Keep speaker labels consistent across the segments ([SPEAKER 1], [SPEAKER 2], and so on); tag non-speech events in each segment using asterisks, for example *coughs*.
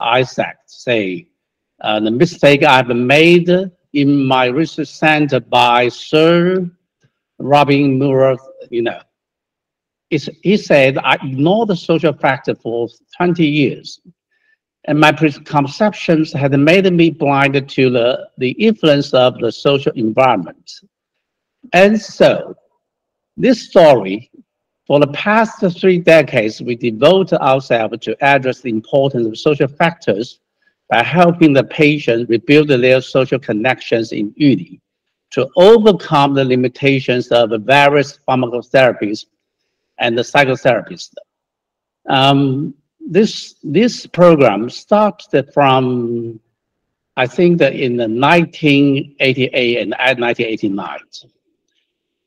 [SPEAKER 1] Isaac say, uh, the mistake I've made in my research center by Sir Robin Murray, you know, is he said, I ignored the social factor for 20 years. And my preconceptions had made me blind to the, the influence of the social environment. And so, this story, for the past three decades, we devote ourselves to address the importance of social factors by helping the patient rebuild their social connections in Yuli to overcome the limitations of various pharmacotherapies and the psychotherapists. Um, this this program started from I think that in the 1988 and 1989.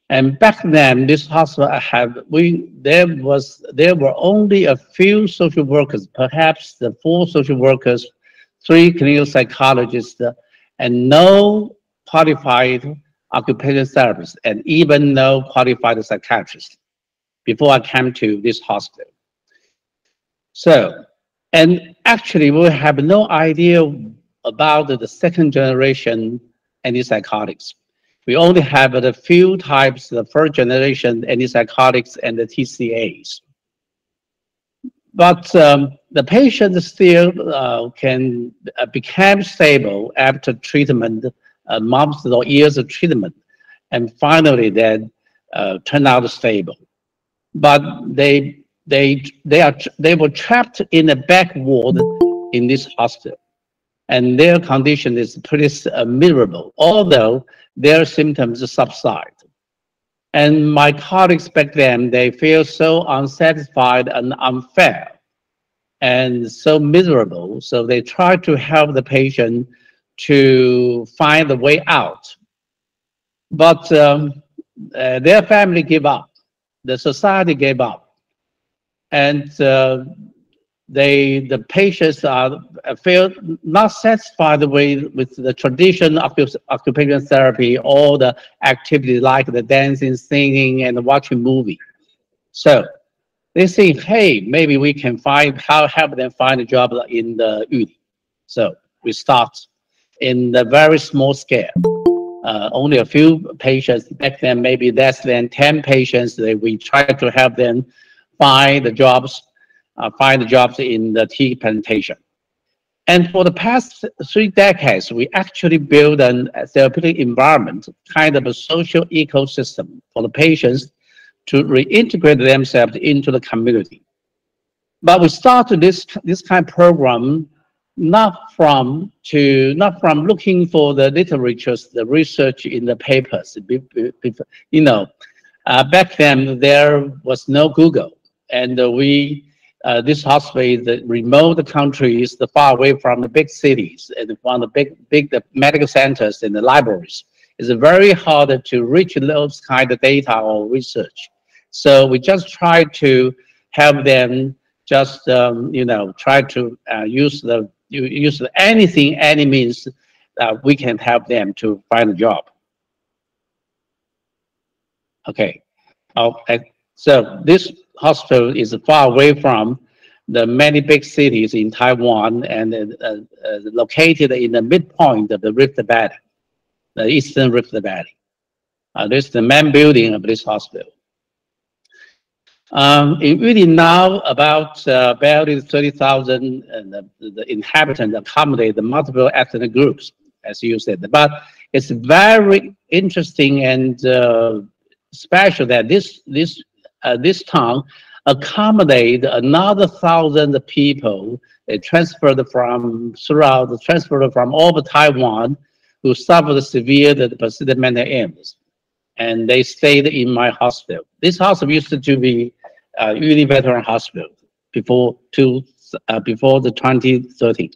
[SPEAKER 1] And back then, this hospital I had we there was there were only a few social workers, perhaps the four social workers, three clinical psychologists, and no qualified occupational therapists, and even no qualified psychiatrists before I came to this hospital. So, and actually, we have no idea about the second generation antipsychotics. We only have a few types, the first generation antipsychotics and the TCAs. But um, the patient still uh, can uh, become stable after treatment, uh, months or years of treatment, and finally then uh, turn out stable. But they they they are they were trapped in a back ward in this hospital, and their condition is pretty uh, miserable. Although their symptoms subside. And my colleagues back then, they feel so unsatisfied and unfair and so miserable. So they try to help the patient to find the way out. But um, uh, their family gave up. The society gave up. And uh, they the patients are uh, feel not satisfied with with the tradition of occupational therapy or the activities like the dancing, singing, and watching movie. So they think, hey, maybe we can find how help them find a job in the Yuli. So we start in the very small scale. Uh, only a few patients back then, maybe less than 10 patients that we try to help them find the jobs find jobs in the tea plantation. And for the past three decades, we actually built a therapeutic environment, kind of a social ecosystem for the patients to reintegrate themselves into the community. But we started this this kind of program not from to not from looking for the literatures, the research in the papers. You know, uh, back then there was no Google, and uh, we uh, this hospital is the remote countries, the far away from the big cities and from the big big the medical centers and the libraries. It's very hard to reach those kind of data or research. So we just try to help them just um, you know try to uh, use the use anything any means that we can help them to find a job. Okay, okay. So this hospital is far away from the many big cities in Taiwan and uh, uh, located in the midpoint of the Rift Valley, the Eastern Rift Valley. Uh, this is the main building of this hospital. Um, it really now about uh, barely 30,000 the, the inhabitants accommodate the multiple ethnic groups, as you said. But it's very interesting and uh, special that this this uh, this town accommodate another thousand people they transferred from throughout transferred from all of Taiwan who suffered severe the persistent mental illness. And they stayed in my hospital. This hospital used to be uh, Yuli Veteran Hospital before two, uh, before the 2013.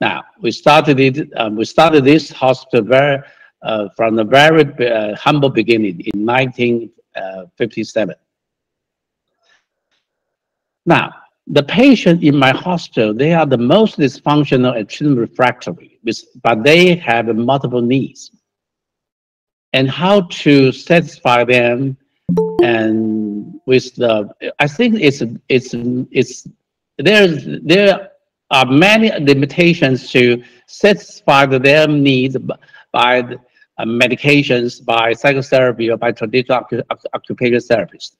[SPEAKER 1] Now we started it. Um, we started this hospital very uh, from the very uh, humble beginning in 1957. Now, the patient in my hospital, they are the most dysfunctional and treatment refractory, but they have multiple needs. And how to satisfy them and with the, I think it's, it's, it's, there's, there are many limitations to satisfy their needs by uh, medications, by psychotherapy, or by traditional occupational therapists.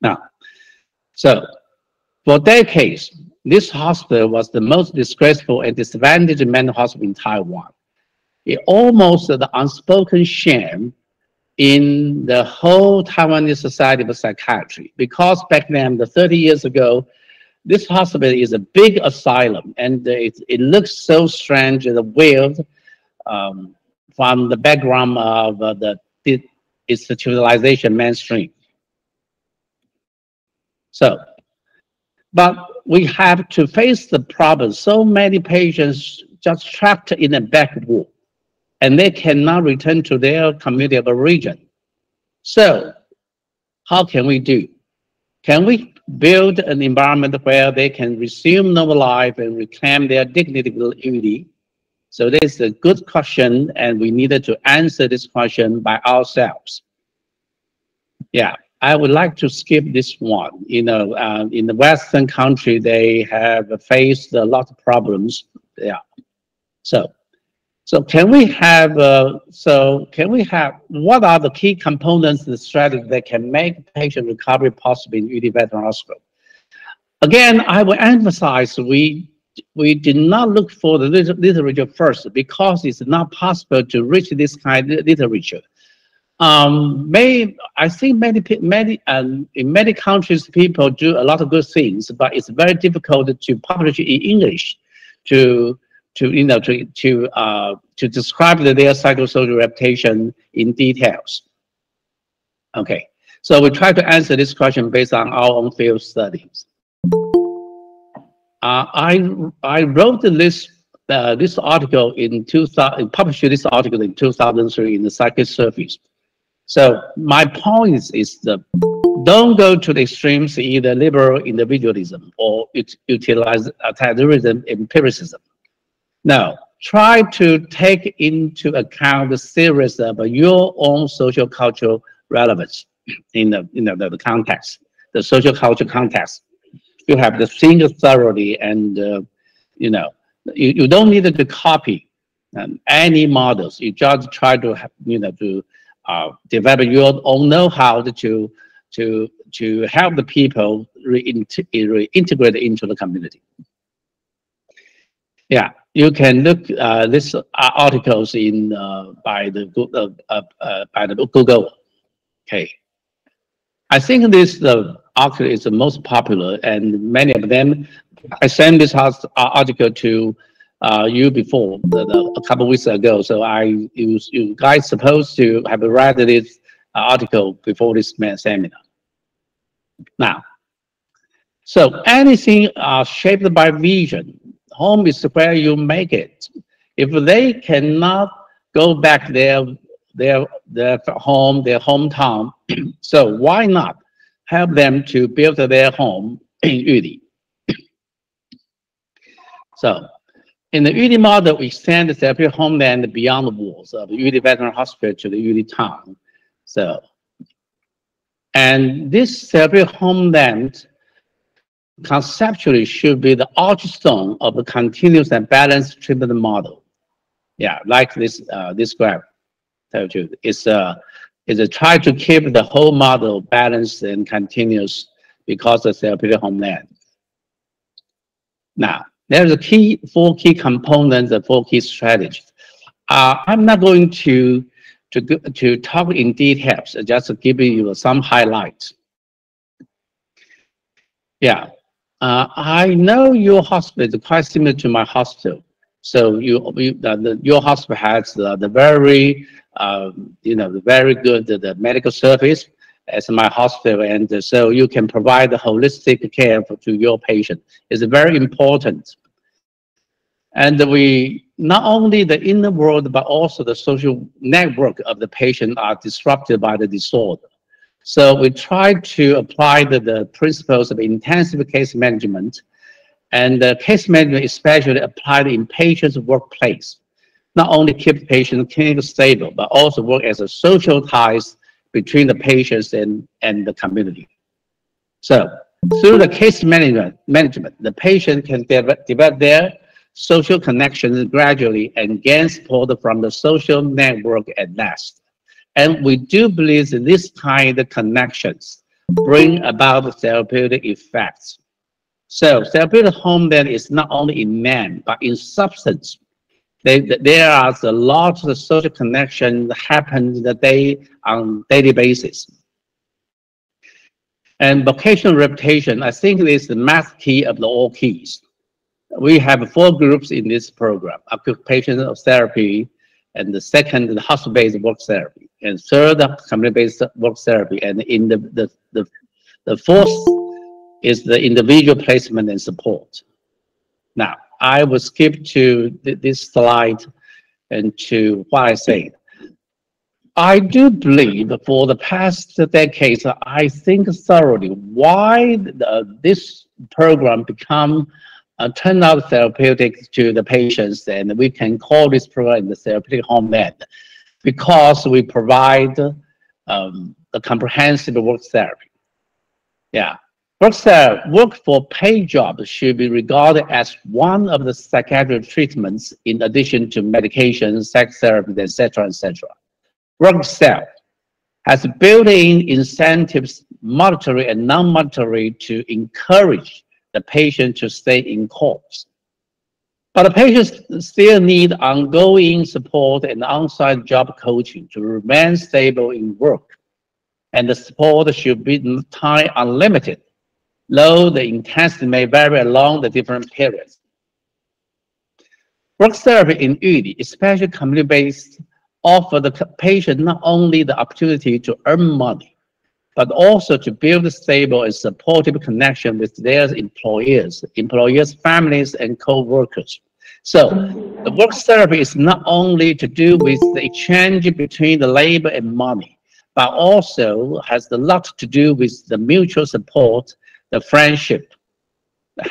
[SPEAKER 1] Now, so for decades, this hospital was the most disgraceful and disadvantaged mental hospital in Taiwan. It almost the unspoken shame in the whole Taiwanese Society of Psychiatry because back then, the 30 years ago, this hospital is a big asylum and it, it looks so strange and weird um, from the background of uh, the, institutionalization mainstream. So, but we have to face the problem. So many patients just trapped in a back wall and they cannot return to their community of origin. So how can we do? Can we build an environment where they can resume normal life and reclaim their dignity? So this is a good question, and we needed to answer this question by ourselves. Yeah, I would like to skip this one. You know, uh, in the Western country, they have faced a lot of problems. Yeah. So so can we have, uh, so can we have, what are the key components of the strategy that can make patient recovery possible in Yuli Veteran Hospital? Again, I will emphasize we we did not look for the literature first because it's not possible to reach this kind of literature. Um, may, I think many, many, um, in many countries, people do a lot of good things, but it's very difficult to publish in English to to you know to to uh, to describe their psychosocial rehabilitation in details. Okay, so we try to answer this question based on our own field studies. Uh, I I wrote this uh, this article in 2000 published this article in 2003 in the Psychiatric Services. So my point is, is the don't go to the extremes either liberal individualism or ut utilize uh, empiricism. Now, try to take into account the series of your own social cultural relevance in the, you know, the, the context, the social culture context. You have to think thoroughly and, uh, you know, you, you don't need to copy um, any models. You just try to, you know, to uh, develop your own know-how to, to, to help the people reintegrate into the community. Yeah you can look uh, this uh, articles in uh, by the uh, uh, by the Google. Okay, I think this the article is the most popular, and many of them. I sent this uh, article to uh, you before the, the, a couple weeks ago, so I you you guys supposed to have read this uh, article before this seminar. Now, so anything shaped by vision home is where you make it. If they cannot go back their their their home, their hometown, *clears throat* so why not help them to build their home in Yuli? *coughs* so, in the Yuli model, we extend the therapeutic homeland beyond the walls of the Yuli Veteran Hospital to the Yuli town. So, and this therapeutic homeland conceptually should be the touchstone of a continuous and balanced treatment model. Yeah, like this uh, this graph it's a it's a try to keep the whole model balanced and continuous because of therapeutic homeland. Now, there's a key four key components and four key strategies. Uh, I'm not going to to to talk in details, just giving you some highlights. Yeah, uh, I know your hospital is quite similar to my hospital. So you, you uh, the, your hospital has uh, the very, um, you know, the very good the medical service as my hospital, and so you can provide the holistic care for, to your patient. It's very important. And we not only the inner world, but also the social network of the patient are disrupted by the disorder. So we try to apply the, the principles of intensive case management and the case management especially applied in patient's workplace. Not only keep patient clinically stable, but also work as a social ties between the patients and, and the community. So Through the case management, management the patient can develop, develop their social connections gradually and gain support from the social network at last. And we do believe that this kind of connections bring about therapeutic effects. So therapeutic home then is not only in name, but in substance. They, there are a lot of social connections that happen the day on daily basis. And vocational rehabilitation, I think is the math key of the all keys. We have four groups in this program, occupational therapy, and the second, the hospital-based work therapy, and third, community-based work therapy, and in the, the, the, the fourth is the individual placement and support. Now, I will skip to th this slide and to what I said. I do believe for the past decades, I think thoroughly why the, this program become uh, turn out therapeutic to the patients, and we can call this program the therapeutic homeland because we provide um, the comprehensive work therapy. Yeah, work therapy, work for pay jobs should be regarded as one of the psychiatric treatments in addition to medication, psychotherapy, etc., etc. Work cell has built-in incentives, monetary and non-monetary, to encourage the patient to stay in course. But the patients still need ongoing support and on-site job coaching to remain stable in work. And the support should be time unlimited, though the intensity may vary along the different periods. Work therapy in Yuli, especially community-based offer the patient not only the opportunity to earn money, but also to build a stable and supportive connection with their employers, employers' families, and co-workers. So the work therapy is not only to do with the exchange between the labor and money, but also has a lot to do with the mutual support, the friendship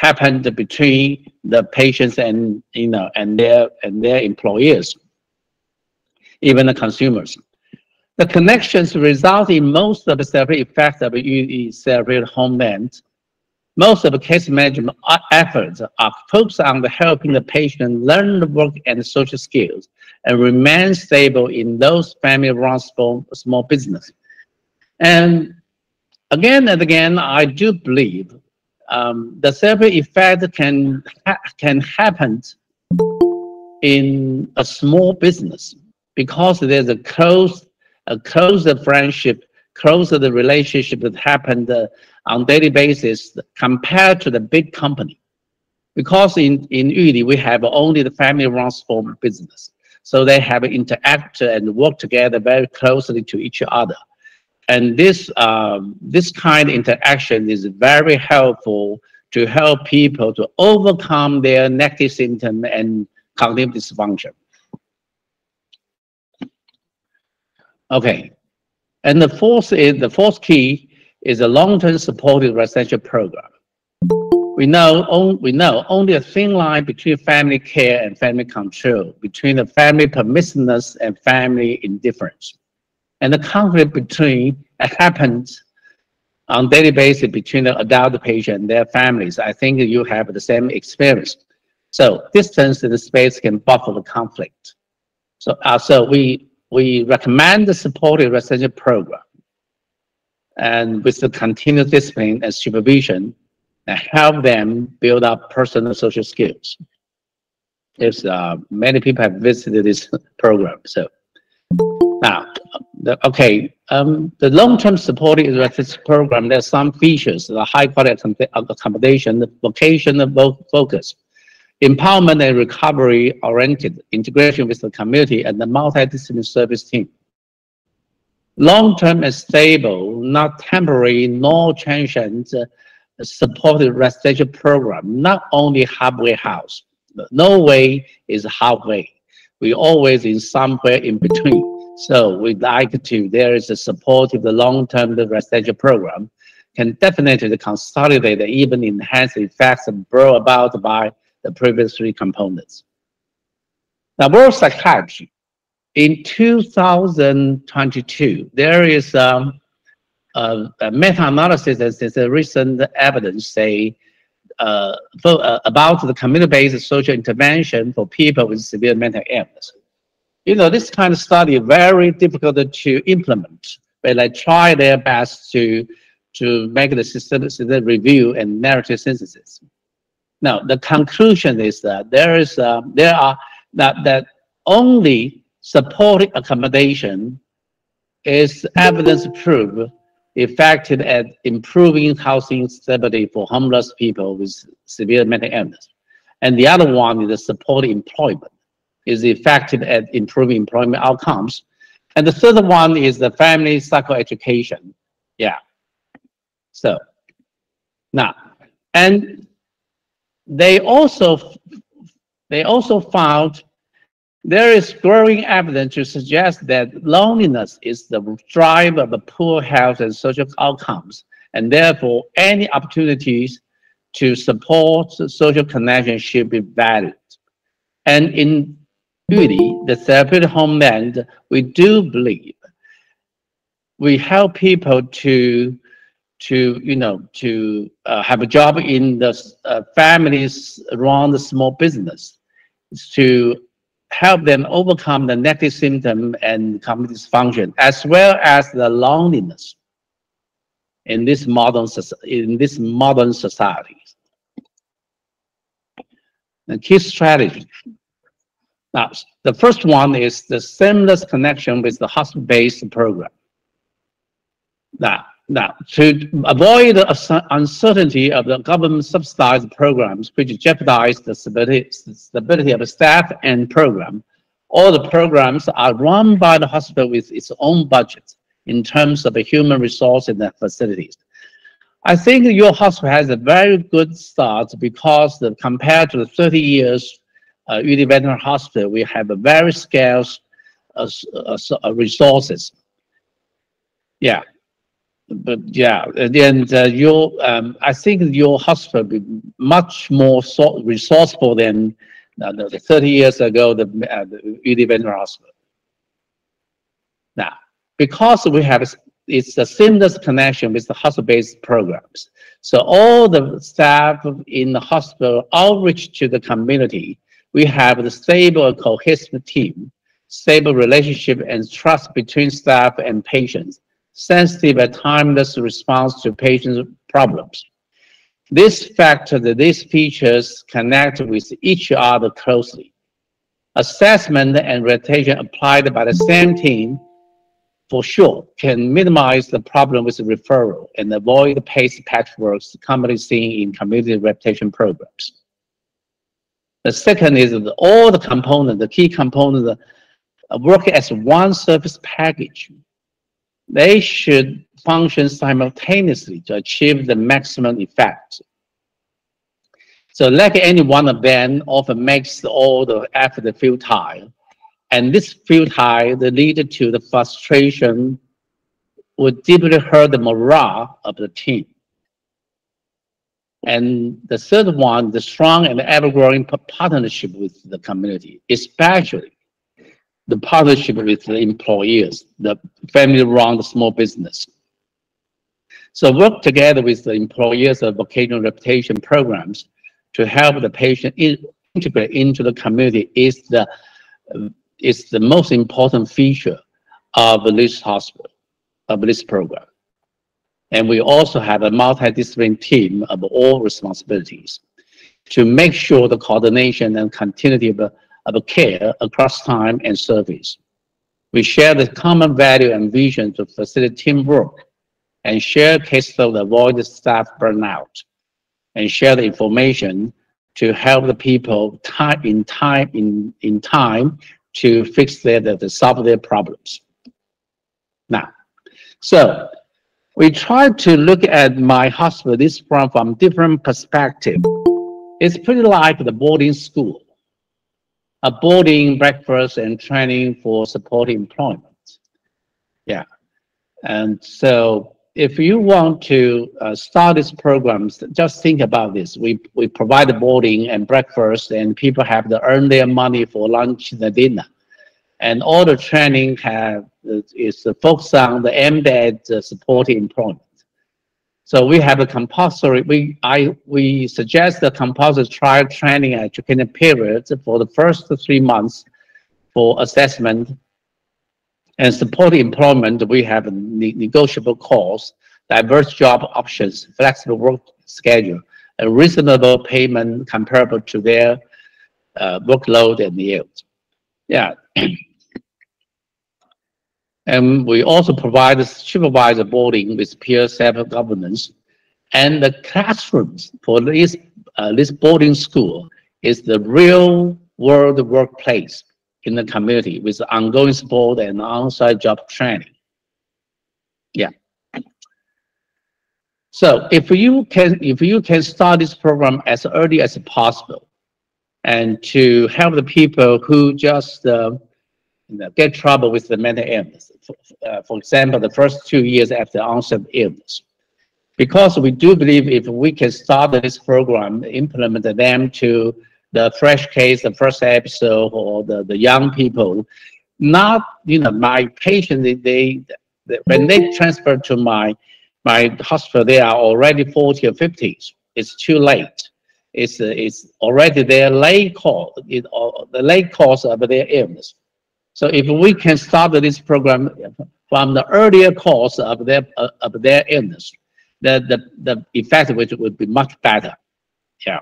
[SPEAKER 1] happened between the patients and you know and their and their employers even the consumers. The connections result in most of the therapeutic effects of Yuli therapeutic homeland. Most of the case management efforts are focused on the helping the patient learn the work and social skills and remain stable in those family-run small, small business. And again and again, I do believe um, the therapy effect can ha can happen in a small business because there's a close, a closer friendship, closer the relationship that happened uh, on daily basis compared to the big company. Because in, in Yuli, we have only the family runs for business. So they have interact and work together very closely to each other. And this, um, this kind of interaction is very helpful to help people to overcome their negative symptom and cognitive dysfunction. Okay. And the fourth is the fourth key is a long-term supported residential program. We know, on, we know only a thin line between family care and family control, between the family permissiveness and family indifference. And the conflict between happens on daily basis between the adult patient and their families. I think you have the same experience. So distance in the space can buffer the conflict. So, uh, so we we recommend the supportive residential program and with the continuous discipline and supervision and help them build up personal social skills. There's uh, many people have visited this program. So now, the, okay, um, the long-term supported residential program, there's some features, the high quality accommodation, the vocational focus, empowerment and recovery oriented integration with the community and the multidisciplinary service team. Long-term and stable, not temporary, nor transient, uh, supported residential program, not only halfway house. No way is halfway. We always in somewhere in between. So we'd like to, there is a support of the long-term residential program can definitely consolidate and even enhance the effects brought about by the previous three components. Now, World Psychiatry. In 2022, there is um, uh, meta-analysis and since the recent evidence say uh, for, uh, about the community-based social intervention for people with severe mental illness. You know, this kind of study very difficult to implement, but they try their best to to make the systematic review and narrative synthesis. Now, the conclusion is that there is uh, there are that that only supporting accommodation is evidence proof effective at improving housing stability for homeless people with severe mental illness. And the other one is the support employment, is effective at improving employment outcomes. And the third one is the family psychoeducation. Yeah. So now, and they also they also found there is growing evidence to suggest that loneliness is the driver of poor health and social outcomes, and therefore any opportunities to support social connection should be valued. And in The therapeutic homeland, we do believe we help people to to you know to uh, have a job in the uh, families around the small business to help them overcome the negative symptom and cognitive dysfunction, as well as the loneliness in this modern in this modern society. The key strategy. Now, the first one is the seamless connection with the hospital-based program. Now, now, to avoid the uncertainty of the government subsidized programs, which jeopardize the stability, stability of the staff and program, all the programs are run by the hospital with its own budget in terms of the human resource and the facilities. I think your hospital has a very good start because the, compared to the 30 years uh, Veteran Hospital, we have a very scarce uh, uh, resources. Yeah, but yeah, and uh, your um, I think your hospital be much more so resourceful than uh, the 30 years ago the, uh, the Hospital. Now, because we have it's a seamless connection with the hospital-based programs. So all the staff in the hospital outreach to the community. We have the stable, cohesive team, stable relationship and trust between staff and patients sensitive and timeless response to patients' problems. This factor, these features connect with each other closely. Assessment and rotation applied by the same team for sure can minimize the problem with referral and avoid the pace patchworks commonly seen in community rehabilitation programs. The second is all the components, the key components, uh, work as one service package they should function simultaneously to achieve the maximum effect. So like any one of them often makes all the effort futile. And this futile that lead to the frustration would deeply hurt the morale of the team. And the third one, the strong and ever-growing partnership with the community, especially the partnership with the employers, the family-run small business. So work together with the employers of vocational rehabilitation programs to help the patient in, integrate into the community is the is the most important feature of this hospital, of this program. And we also have a multidisciplinary team of all responsibilities to make sure the coordination and continuity of of care across time and service. We share the common value and vision to facilitate teamwork and share cases to avoid staff burnout and share the information to help the people time in time in, in time to fix their to solve their problems. Now, so we try to look at my hospital this from from different perspective. It's pretty like the boarding school a boarding, breakfast, and training for supporting employment. Yeah. And so if you want to uh, start these programs, just think about this. We, we provide the boarding and breakfast, and people have to earn their money for lunch and dinner. And all the training have is focused on the embedded uh, supported employment. So we have a compulsory, we, I, we suggest the compulsory trial training and education period for the first three months for assessment and support employment. We have ne negotiable course, diverse job options, flexible work schedule, and reasonable payment comparable to their uh, workload and yield. Yeah. *clears throat* And we also provide supervisor boarding with peer self-governance. And the classrooms for this, uh, this boarding school is the real world workplace in the community with ongoing support and on-site job training. Yeah. So if you can, if you can start this program as early as possible, and to help the people who just uh, get trouble with the mental illness. For, uh, for example, the first two years after onset of illness. Because we do believe if we can start this program, implement them to the fresh case, the first episode, or the, the young people, not, you know, my patient, they, they, when they transfer to my, my hospital, they are already 40 or 50s. It's too late. It's, uh, it's already their late cause, it, uh, the late cause of their illness. So if we can start this program from the earlier cause of their uh, of their illness, the, the, the effect which would be much better. Yeah.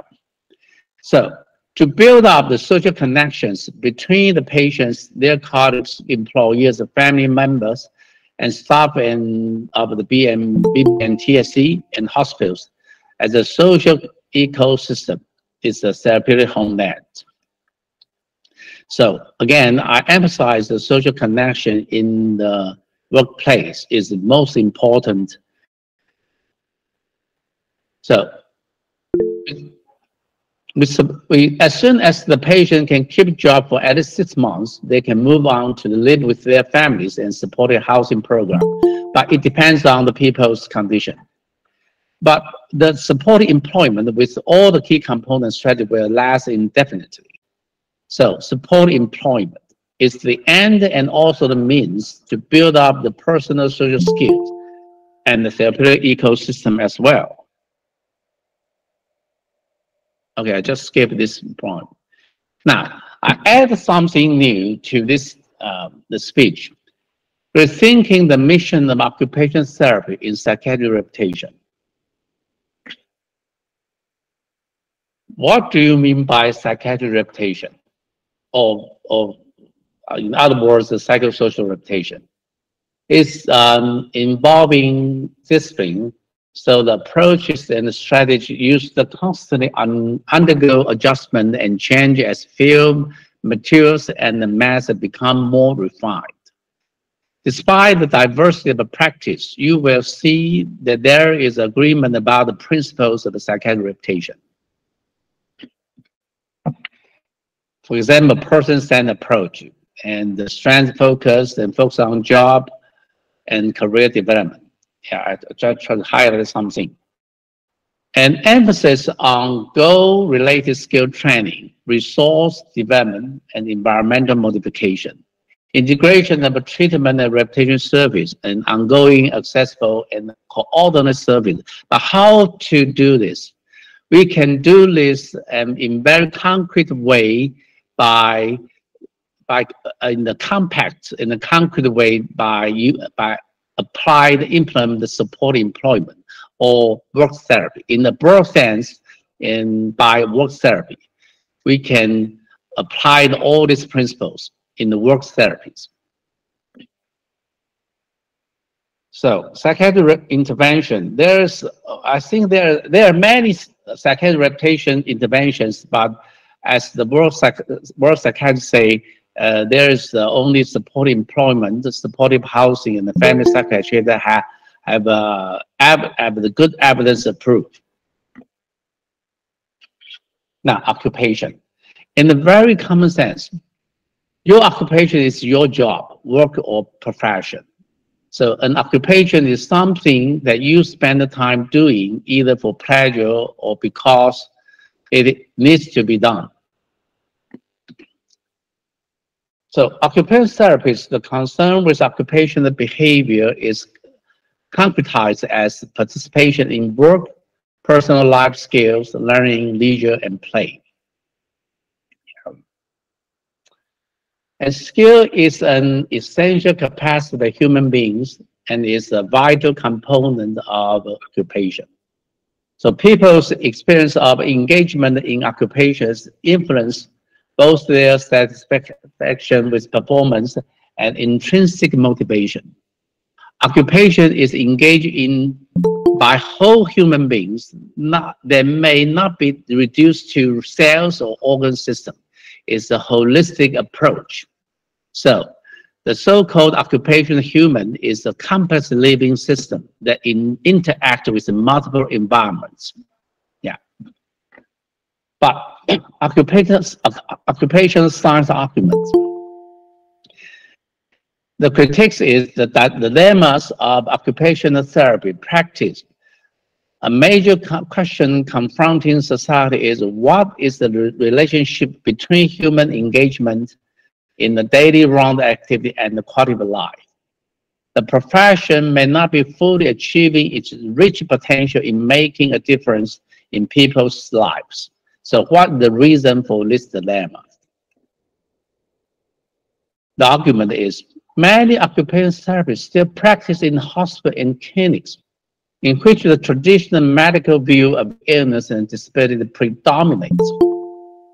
[SPEAKER 1] So to build up the social connections between the patients, their colleagues, employees, family members, and staff and of the BM TSC and hospitals as a social ecosystem is a therapeutic homeland. So again, I emphasize the social connection in the workplace is the most important. So as soon as the patient can keep job for at least six months, they can move on to live with their families and support a housing program. But it depends on the people's condition. But the support employment with all the key components strategy will last indefinitely. So support employment is the end and also the means to build up the personal social skills and the therapeutic ecosystem as well. Okay, I just skipped this point. Now, I add something new to this uh, the speech. Rethinking the mission of occupational therapy in psychiatric rehabilitation. What do you mean by psychiatric rehabilitation? Of, of uh, in other words, the psychosocial rehabilitation. It's um, involving discipline, so the approaches and the strategy used to constantly un undergo adjustment and change as film materials, and the method become more refined. Despite the diversity of the practice, you will see that there is agreement about the principles of the psychiatric rehabilitation. For example, person-centered approach and the strength focus and focus on job and career development. Yeah, I just try to highlight something. An emphasis on goal-related skill training, resource development, and environmental modification. Integration of treatment and rehabilitation service and ongoing accessible and coordinated service. But how to do this? We can do this um, in very concrete way by by uh, in the compact in a concrete way by you by applied implement the support employment or work therapy. In the broad sense in by work therapy we can apply all these principles in the work therapies. So psychiatric intervention there's i think there there are many psychiatric interventions but as the World, Psych World say, uh, there is uh, only supportive employment, supportive housing, and the family psychiatry that have have, uh, have, have the good evidence approved. Now, occupation. In the very common sense, your occupation is your job, work or profession. So an occupation is something that you spend the time doing either for pleasure or because it needs to be done. So occupational therapists, the concern with occupational behavior is concretized as participation in work, personal life skills, learning, leisure, and play. And skill is an essential capacity of human beings and is a vital component of occupation. So people's experience of engagement in occupations influence both their satisfaction with performance and intrinsic motivation. Occupation is engaged in by whole human beings not, that may not be reduced to cells or organ system. It's a holistic approach. So the so-called occupational human is a complex living system that in, interact with multiple environments. Yeah. But occupational science arguments. The critics is that, the dilemmas of occupational therapy practice. A major question confronting society is what is the relationship between human engagement in the daily round activity and the quality of life. The profession may not be fully achieving its rich potential in making a difference in people's lives. So what the reason for this dilemma? The argument is many occupational therapists still practice in hospitals and clinics in which the traditional medical view of illness and disability predominates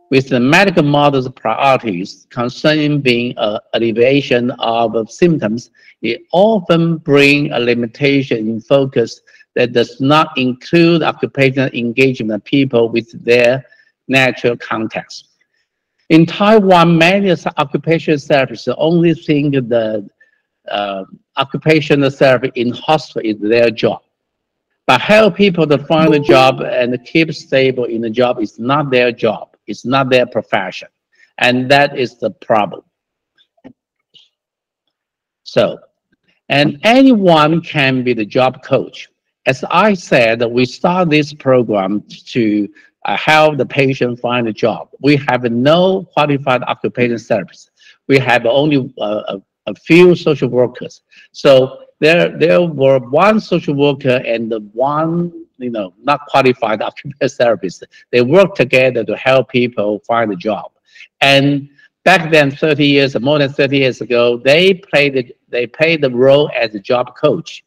[SPEAKER 1] with the medical model's priorities concerning being a alleviation of symptoms, it often brings a limitation in focus that does not include occupational engagement of people with their natural context. In Taiwan, many occupational therapists only think the uh, occupational therapy in hospital is their job. But help people to find a job and keep stable in the job is not their job. It's not their profession. And that is the problem. So, and anyone can be the job coach. As I said, we start this program to help the patient find a job. We have no qualified occupational therapists. We have only uh, a, a few social workers. So there, there were one social worker and one you know, not qualified *laughs* occupational therapists. They work together to help people find a job. And back then, 30 years, more than 30 years ago, they played the, they played the role as a job coach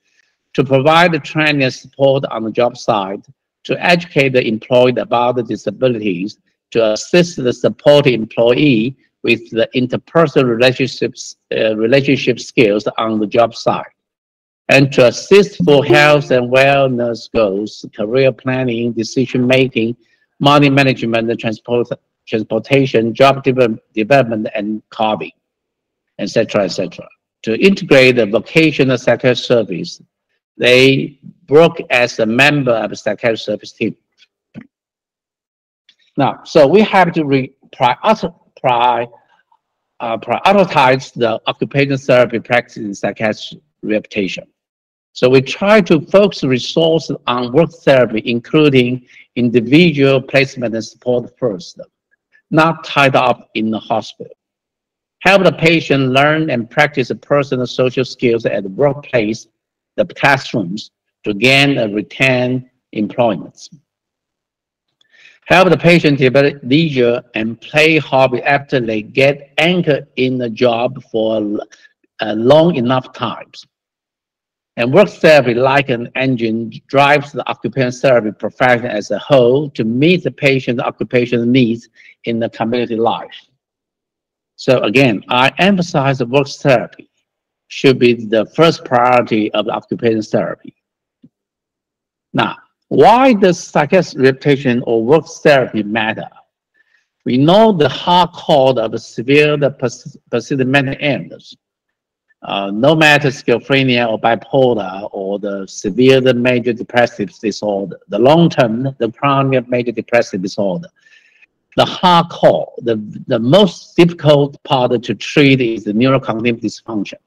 [SPEAKER 1] to provide the training and support on the job site, to educate the employed about the disabilities, to assist the support employee with the interpersonal relationships, uh, relationship skills on the job site and to assist for health and wellness goals, career planning, decision making, money management, transport, transportation, job development, and carving, etc., etc. To integrate the vocational sector service, they work as a member of the sector service team. Now, so we have to prioritize, prioritize the occupational therapy practice in psychiatric rehabilitation. So we try to focus resources on work therapy, including individual placement and support first, not tied up in the hospital. Help the patient learn and practice personal social skills at the workplace, the classrooms, to gain and retain employment. Help the patient develop leisure and play hobby after they get anchored in the job for uh, long enough times. And work therapy, like an engine, drives the occupational therapy profession as a whole to meet the patient's occupational needs in the community life. So again, I emphasize the work therapy should be the first priority of the occupational therapy. Now, why does psychiatric rehabilitation or work therapy matter? We know the hard core of severe the persistent mental illness uh, no matter schizophrenia or bipolar or the severe the major depressive disorder, the long term, the chronic major depressive disorder, the hardcore, the, the most difficult part to treat is the neurocognitive dysfunction.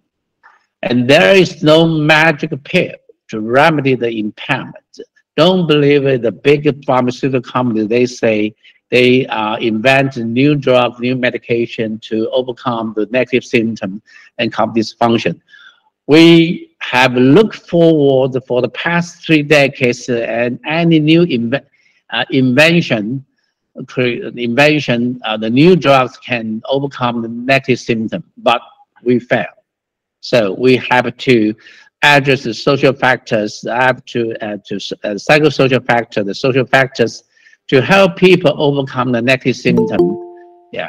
[SPEAKER 1] And there is no magic pill to remedy the impairment. Don't believe it, the big pharmaceutical companies, they say they uh, invent new drugs, new medication to overcome the negative symptom and cognitive dysfunction. We have looked forward for the past three decades and any new inve uh, invention, invention, uh, the new drugs can overcome the negative symptom, but we fail. So we have to address the social factors, have to, uh, to uh, psychosocial factor, the social factors to help people overcome the negative symptom. Yeah,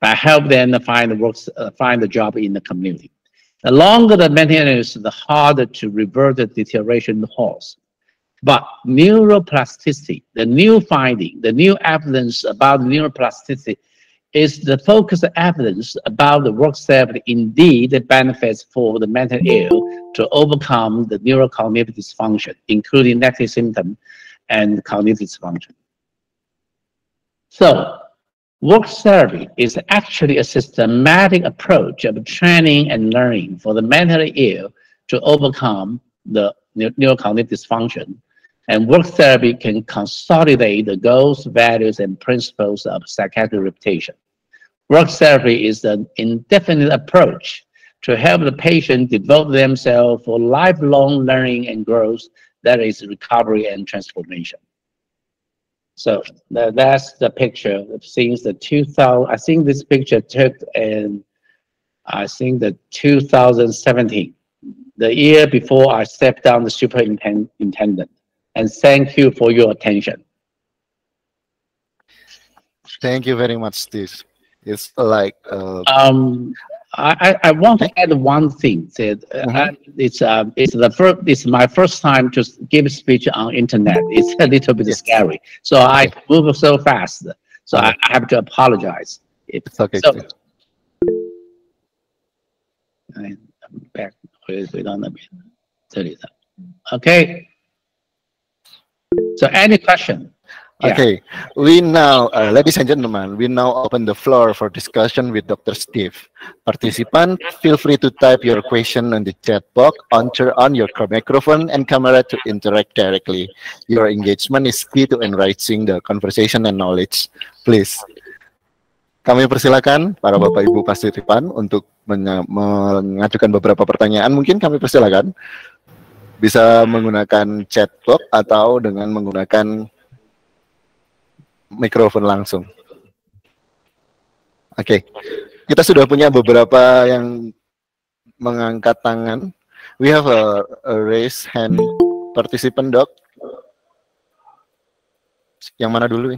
[SPEAKER 1] by help them find the work, uh, find the job in the community. The longer the illness, the harder to revert the deterioration course. But neuroplasticity, the new finding, the new evidence about neuroplasticity is the focus evidence about the work therapy indeed benefits for the mental ill to overcome the neurocognitive dysfunction, including negative symptom and cognitive dysfunction. So work therapy is actually a systematic approach of training and learning for the mentally ill to overcome the neurocognitive dysfunction. And work therapy can consolidate the goals, values, and principles of psychiatric rehabilitation. Work therapy is an indefinite approach to help the patient devote themselves for lifelong learning and growth that is recovery and transformation. So that's the picture since the 2000, I think this picture took in, I think the 2017, the year before I stepped down the superintendent And thank you for your attention.
[SPEAKER 2] Thank you very much, Steve. It's like uh,
[SPEAKER 1] um, I, I want to add one thing. That uh, mm -hmm. it's uh, it's the first it's my first time to give a speech on internet. It's a little bit yes. scary, so I move so fast. So okay. I, I, have to apologize.
[SPEAKER 2] It's okay. So,
[SPEAKER 1] I'm back 回回到那边，这里的。Okay. So any question?
[SPEAKER 2] Yeah. Okay, we now, uh, ladies and gentlemen, we now open the floor for discussion with Dr. Steve. Participant, feel free to type your question in the chat box, on, on your microphone and camera to interact directly. Your engagement is key to enriching the conversation and knowledge. Please. Kami persilakan para Bapak Ibu partisipan untuk mengajukan beberapa pertanyaan. Mungkin kami persilakan bisa menggunakan chat box atau dengan menggunakan mikrofon langsung. Oke, okay. kita sudah punya beberapa yang mengangkat tangan. We have a, a raise hand participant, dok. Yang mana dulu?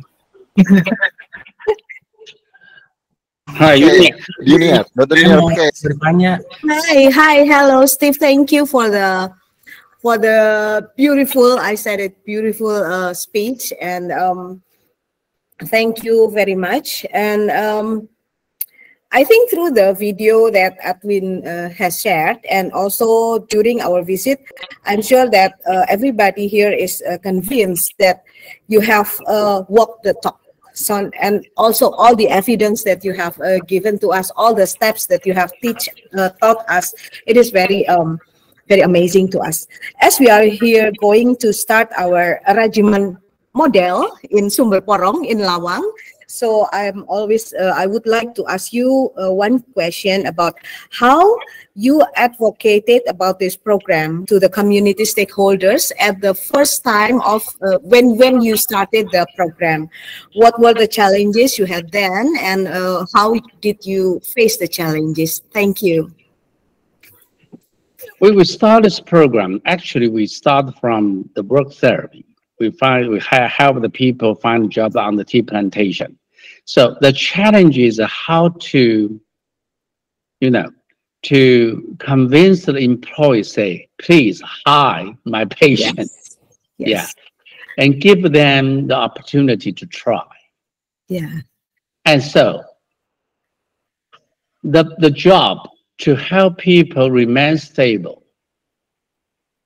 [SPEAKER 1] Hi, *laughs* okay.
[SPEAKER 2] Yuni. Dr. Okay.
[SPEAKER 3] Hi, hi, hello, Steve. Thank you for the for the beautiful, I said it, beautiful uh, speech, and um, Thank you very much. And um, I think through the video that Edwin uh, has shared and also during our visit, I'm sure that uh, everybody here is uh, convinced that you have uh, walked the talk. So, and also all the evidence that you have uh, given to us, all the steps that you have teach taught us, it is very um, very amazing to us. As we are here going to start our regimen model in Sumber Porong in Lawang. So I'm always, uh, I would like to ask you uh, one question about how you advocated about this program to the community stakeholders at the first time of uh, when when you started the program. What were the challenges you had then, and uh, how did you face the challenges? Thank you.
[SPEAKER 1] When we start this program, actually we start from the work therapy we find we help the people find jobs on the tea plantation. So the challenge is how to, you know, to convince the employee, say, please hire my patient. Yes. yes. Yeah. And give them the opportunity to try.
[SPEAKER 3] Yeah.
[SPEAKER 1] And so the, the job to help people remain stable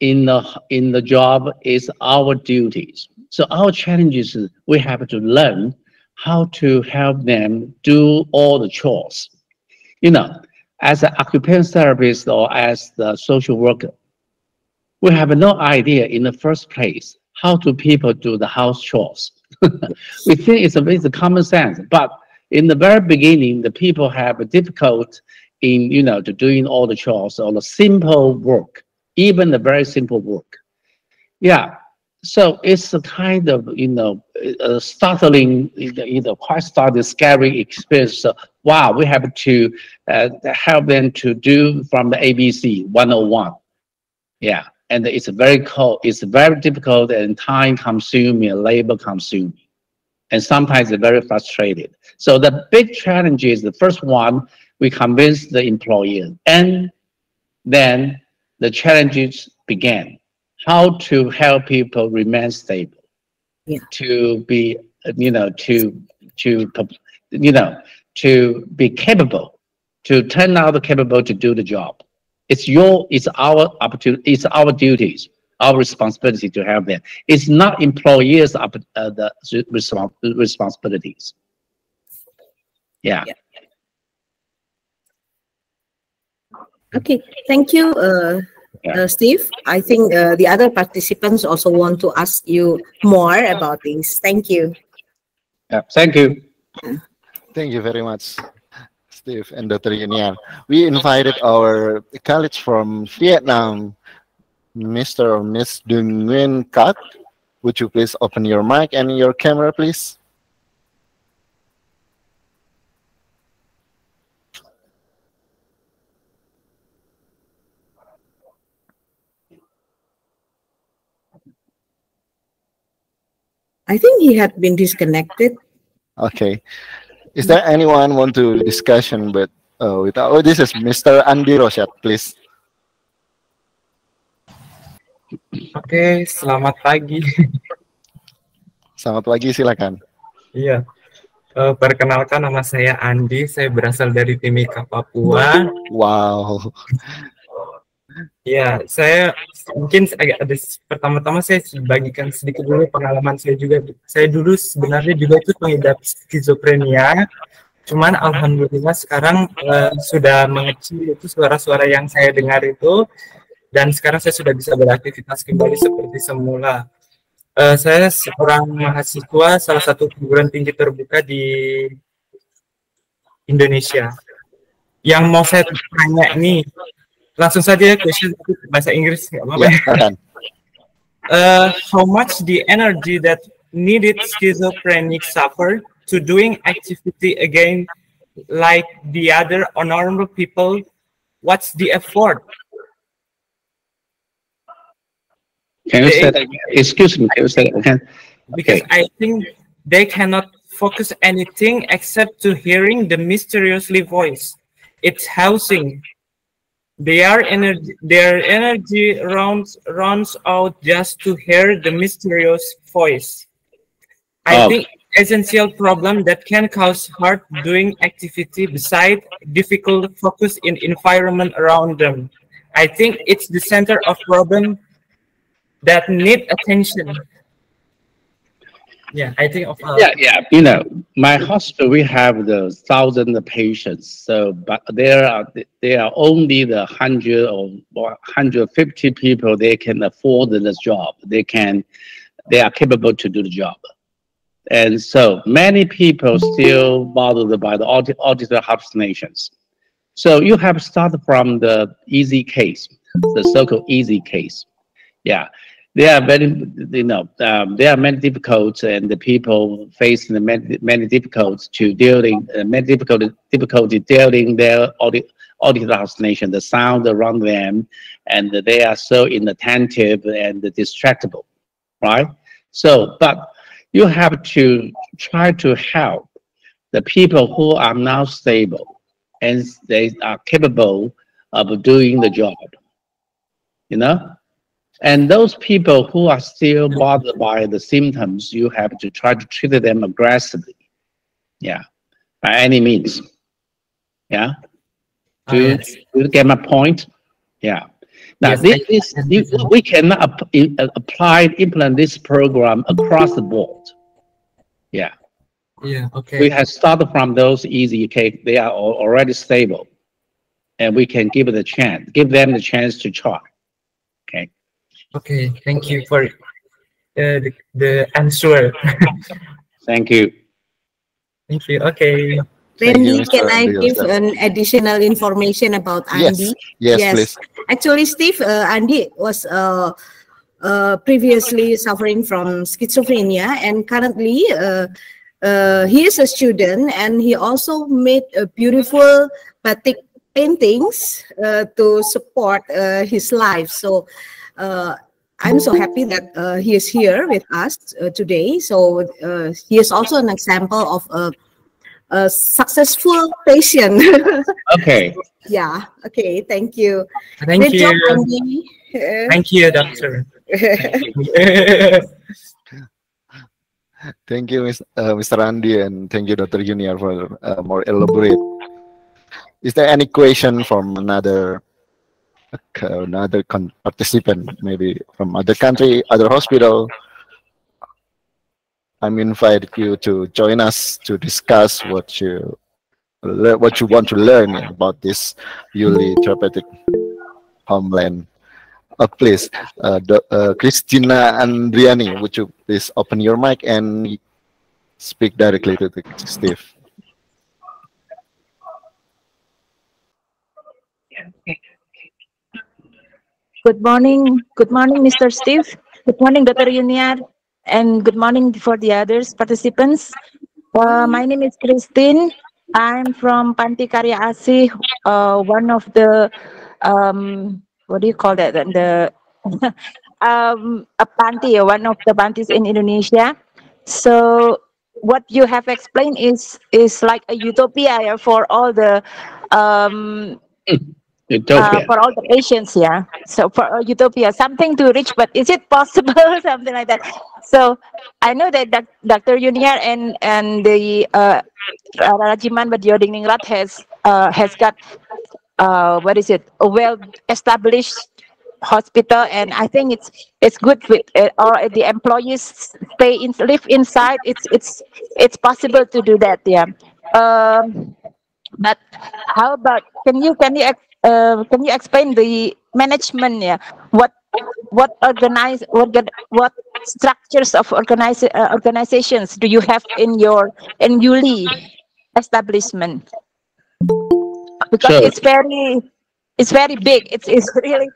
[SPEAKER 1] in the in the job is our duties. So our challenge is we have to learn how to help them do all the chores. You know, as an occupational therapist or as the social worker, we have no idea in the first place how do people do the house chores. *laughs* we think it's a, it's a common sense, but in the very beginning, the people have a difficult in, you know, to doing all the chores or the simple work, even the very simple work. Yeah, so it's a kind of, you know, a startling, you know, quite startling, scary experience. So, wow, we have to uh, help them to do from the ABC 101. Yeah, and it's very cold, it's very difficult and time consuming, labor consuming. And sometimes very frustrated. So the big challenge is the first one, we convince the employer. And then the challenges began. How to help people remain stable.
[SPEAKER 3] Yeah.
[SPEAKER 1] To be, you know, to, to, you know, to be capable, to turn out capable to do the job. It's your, it's our opportunity, it's our duties, our responsibility to help them. It's not employers' uh, the respons responsibilities. Yeah.
[SPEAKER 3] yeah. Okay, thank you, uh, yeah. uh, Steve. I think uh, the other participants also want to ask you more about this. Thank you.
[SPEAKER 1] Yeah, thank you.
[SPEAKER 2] Thank you very much. Steve and Dr. Yunian. We invited our colleagues from Vietnam, Mr. or Miss Dung Nguyen Kat. Would you please open your mic and your camera, please?
[SPEAKER 3] I think he had been disconnected.
[SPEAKER 2] Okay. Is there anyone want to discussion but uh, with oh this is Mr. Andi Rosyad, please.
[SPEAKER 4] Oke, selamat pagi.
[SPEAKER 2] Selamat pagi, silakan.
[SPEAKER 4] Iya. Uh, perkenalkan nama saya Andi, saya berasal dari Timika, Papua.
[SPEAKER 2] Wow.
[SPEAKER 4] Ya, saya mungkin agak ada pertama-tama saya bagikan sedikit dulu pengalaman saya juga. Saya dulu sebenarnya juga itu mengidap skizofrenia. Cuman alhamdulillah sekarang uh, sudah mengecil itu suara-suara yang saya dengar itu dan sekarang saya sudah bisa beraktivitas kembali seperti semula. Uh, saya seorang mahasiswa salah satu perguruan tinggi terbuka di Indonesia. Yang mau saya tanya ini Langsung saja question bahasa Inggris nggak apa-apa. Ya, *laughs* uh, how much the energy that needed schizophrenic suffer to doing activity again like the other normal people? What's the effort?
[SPEAKER 1] Can you say? Excuse me, can you say that again?
[SPEAKER 4] Because okay. I think they cannot focus anything except to hearing the mysteriously voice. It's housing their energy, their energy runs runs out just to hear the mysterious voice. I oh. think essential problem that can cause hard doing activity beside difficult focus in environment around them. I think it's the center of problem that need attention yeah i think of uh,
[SPEAKER 1] yeah yeah you know my hospital we have the thousand patients so but there are there are only the 100 or 150 people they can afford the job they can they are capable to do the job. And so many people still bothered by the auditor hallucinations. So you have started from the easy case the so-called easy case. Yeah there are very, you know, um, there are many difficulties, and the people facing the many, many difficulties to dealing, uh, many difficulty, difficulty dealing their audio, audio hallucination, the sound around them, and they are so inattentive and distractible, right? So, but you have to try to help the people who are now stable and they are capable of doing the job, you know? And those people who are still bothered by the symptoms, you have to try to treat them aggressively. Yeah, by any means. Yeah. Do, you, do you get my point? Yeah. Now, yes, this, this, we cannot uh, apply, implement this program across the board. Yeah.
[SPEAKER 4] Yeah, okay.
[SPEAKER 1] We have started from those easy case. They are already stable. And we can give it a chance, give them the chance to try. Okay.
[SPEAKER 4] Okay, thank you for uh, the, the answer. *laughs*
[SPEAKER 1] Thank you.
[SPEAKER 4] Thank you. Okay.
[SPEAKER 2] Thank
[SPEAKER 3] Randy, can I give an additional information about
[SPEAKER 2] Yes,
[SPEAKER 3] Andy?
[SPEAKER 2] yes,
[SPEAKER 3] Yes.
[SPEAKER 2] please.
[SPEAKER 3] Actually, Steve, uh, Andy was uh, uh, previously suffering from schizophrenia, and currently uh, uh, he is a student, and he also made a beautiful batik paintings uh, to support uh, his life. So. Uh, I'm so happy that uh, he is here with us uh, today. So uh, he is also an example of a, a successful patient. *laughs*
[SPEAKER 1] Okay.
[SPEAKER 3] yeah. Okay. Thank you.
[SPEAKER 4] Thank
[SPEAKER 3] Great job,
[SPEAKER 4] you.
[SPEAKER 3] Andy.
[SPEAKER 4] Thank you, doctor. *laughs*
[SPEAKER 2] Thank you, Ms., uh, Mr. Andy, and thank you, Dr. Junior, for uh, more elaborate. Is there any question from another another participant, maybe from other country, other hospital? I'm invite you to join us to discuss what you what you want to learn about this Yuli therapeutic homeland. Uh, please, uh, the, uh, Christina Andriani, would you please open your mic and speak directly to the Steve?
[SPEAKER 5] Good morning. Good morning, Mr. Steve. Good morning, Dr. Junior. And good morning for the others participants. Uh, my name is Christine. I'm from Panti Karya Asih, uh, one of the, um, what do you call that? The, *laughs* um, a Panti, one of the Pantis in Indonesia. So what you have explained is is like a utopia for all the um, uh, for all the patients yeah. So for uh, utopia something to reach but is it possible? *laughs* Something like that. So i know that doc- dr junior and and the uh, Radjiman Wediodiningrat has uh, has got uh, what is it? A well established hospital and i think it's it's good with uh, or the employees stay in live inside. It's it's it's possible to do that yeah. Um but how about can you can you uh, can you explain the management yeah? What what organize what get- what structures of organize, uh, organizations do you have in your in Yuli establishment? Because
[SPEAKER 1] Sure.
[SPEAKER 5] it's very it's very big. It's it's really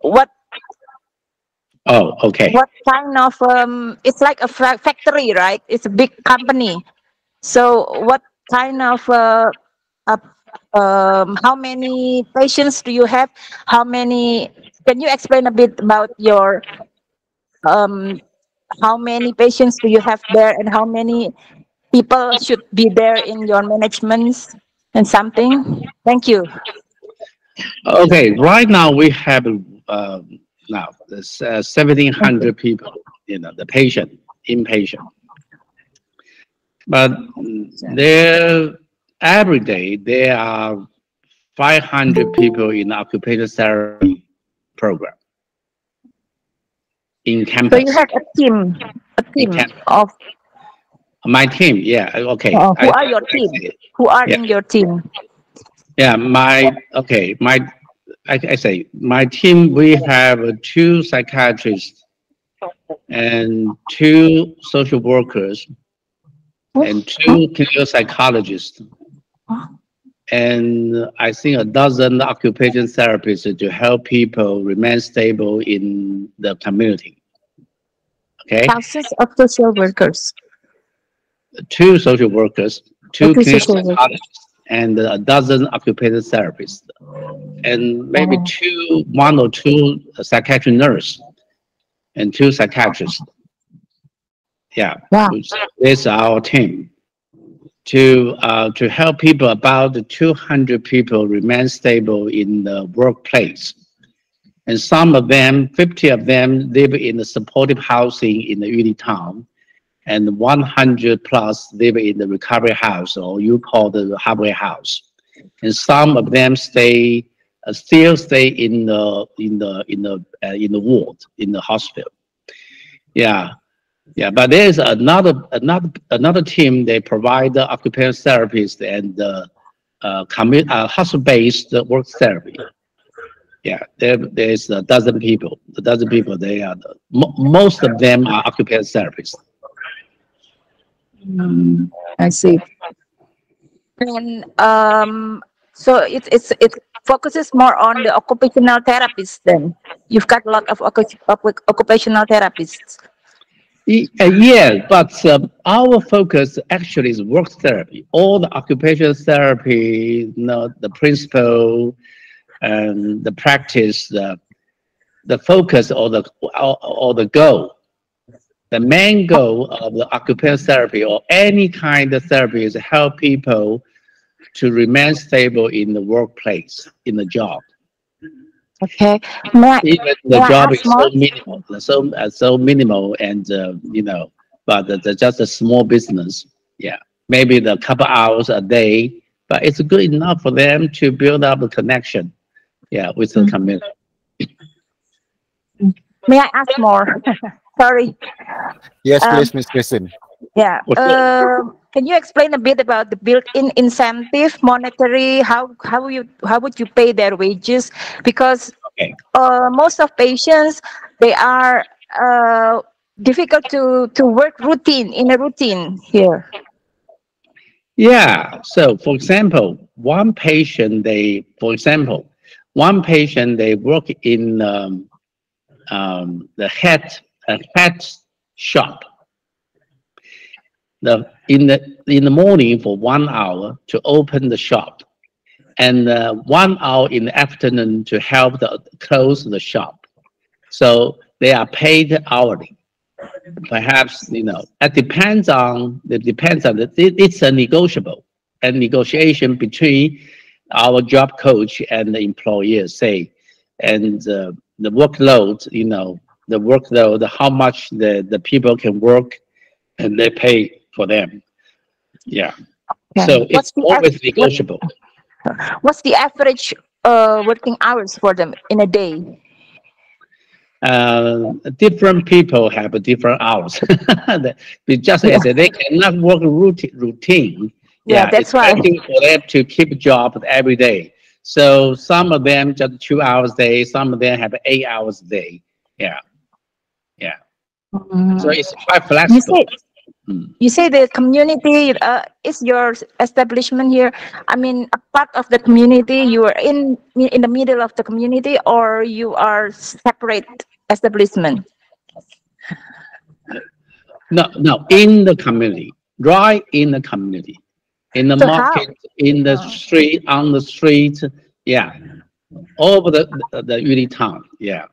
[SPEAKER 5] what
[SPEAKER 1] Oh, okay.
[SPEAKER 5] what kind of um it's like a factory right? It's a big company. So what kind of uh, uh um how many patients do you have? How many can you explain a bit about your um how many patients do you have there and how many people should be there in your management and something? Thank you.
[SPEAKER 1] Okay, right now we have uh, now uh, 1,700 people, you know, the patient, inpatient. But there, every day, there are 500 people in the occupational therapy program in campus.
[SPEAKER 5] so you have a team a team of
[SPEAKER 1] My team, yeah, okay.
[SPEAKER 5] Uh, who
[SPEAKER 1] I-
[SPEAKER 5] are your
[SPEAKER 1] I
[SPEAKER 5] team?
[SPEAKER 1] it.
[SPEAKER 5] who are
[SPEAKER 1] Yeah.
[SPEAKER 5] in your team
[SPEAKER 1] Yeah, my, okay, my, I, I say, my team, we have two psychiatrists and two social workers and two clinical psychologists. And I think a dozen occupation therapists to help people remain stable in the community. Okay,
[SPEAKER 5] thousands of social workers
[SPEAKER 1] two social workers, two clinical psychologists, and a dozen occupational therapists, and maybe
[SPEAKER 5] Oh.
[SPEAKER 1] two, one or two psychiatric nurse, and two psychiatrists. Yeah,
[SPEAKER 5] Wow.
[SPEAKER 1] is our team to uh, to help people about 200 people remain stable in the workplace. And some of them, 50 of them, live in the supportive housing in the Yuli town and 100 plus live in the recovery house, or you call the halfway house. And some of them stay, uh, still stay in the in the in the uh, in the ward in the hospital. Yeah, yeah. But there's another another another team. They provide the occupational therapists and the uh, commu- uh, hospital-based work therapy. Yeah, there there's a dozen people. A dozen people. They are the, mo most of them are occupational therapists.
[SPEAKER 5] Mm, I see. And um, so it's it's it focuses more on the occupational therapists. Then you've got a lot of occupational therapists.
[SPEAKER 1] Uh, yeah, but um, our focus actually is work therapy. All the occupational therapy, you know, the principle and the practice, the the focus or the or, or the goal, the main goal of the occupational therapy or any kind of therapy is to help people to remain stable in the workplace, in the job.
[SPEAKER 5] Okay. May
[SPEAKER 1] Even the job is so minimal, so uh, so minimal, and uh, you know, but the, the, just a small business. Yeah, maybe the couple hours a day, but it's good enough for them to build up a connection. Yeah, with the mm -hmm. community.
[SPEAKER 5] May I ask more? *laughs* Sorry.
[SPEAKER 2] Yes, um, please, Miss Kristen.
[SPEAKER 5] Yeah. Uh, can you explain a bit about the built-in incentive, monetary? How how you how would you pay their wages? Because okay. uh, most of patients they are uh, difficult to to work routine in a routine here.
[SPEAKER 1] Yeah. So, for example, one patient they, for example, one patient they work in um, um, the head a hat shop the in the in the morning for one hour to open the shop, and uh, one hour in the afternoon to help the close the shop. So they are paid hourly. Perhaps you know it depends on it depends on the, it, it's a negotiable and negotiation between our job coach and the employer say, and uh, the workload you know the workload how much the the people can work and they pay for them. Yeah. Okay. So What's it's always negotiable. *laughs*
[SPEAKER 5] What's the average uh, working hours for them in a day?
[SPEAKER 1] Uh, different people have different hours. *laughs* just as they cannot work routine. routine.
[SPEAKER 5] Yeah, yeah that's right.
[SPEAKER 1] for them to keep a job every day. So some of them just two hours a day. Some of them have eight hours a day. Yeah, yeah. Mm. So it's quite flexible.
[SPEAKER 5] Mm. You say the community uh, is your establishment here. I mean, a part of the community. You are in in the middle of the community, or you are separate establishment.
[SPEAKER 1] No, no, in the community, right in the community, in the so market, how? in the oh. street, on the street, yeah, over the the, the Yuli town, yeah.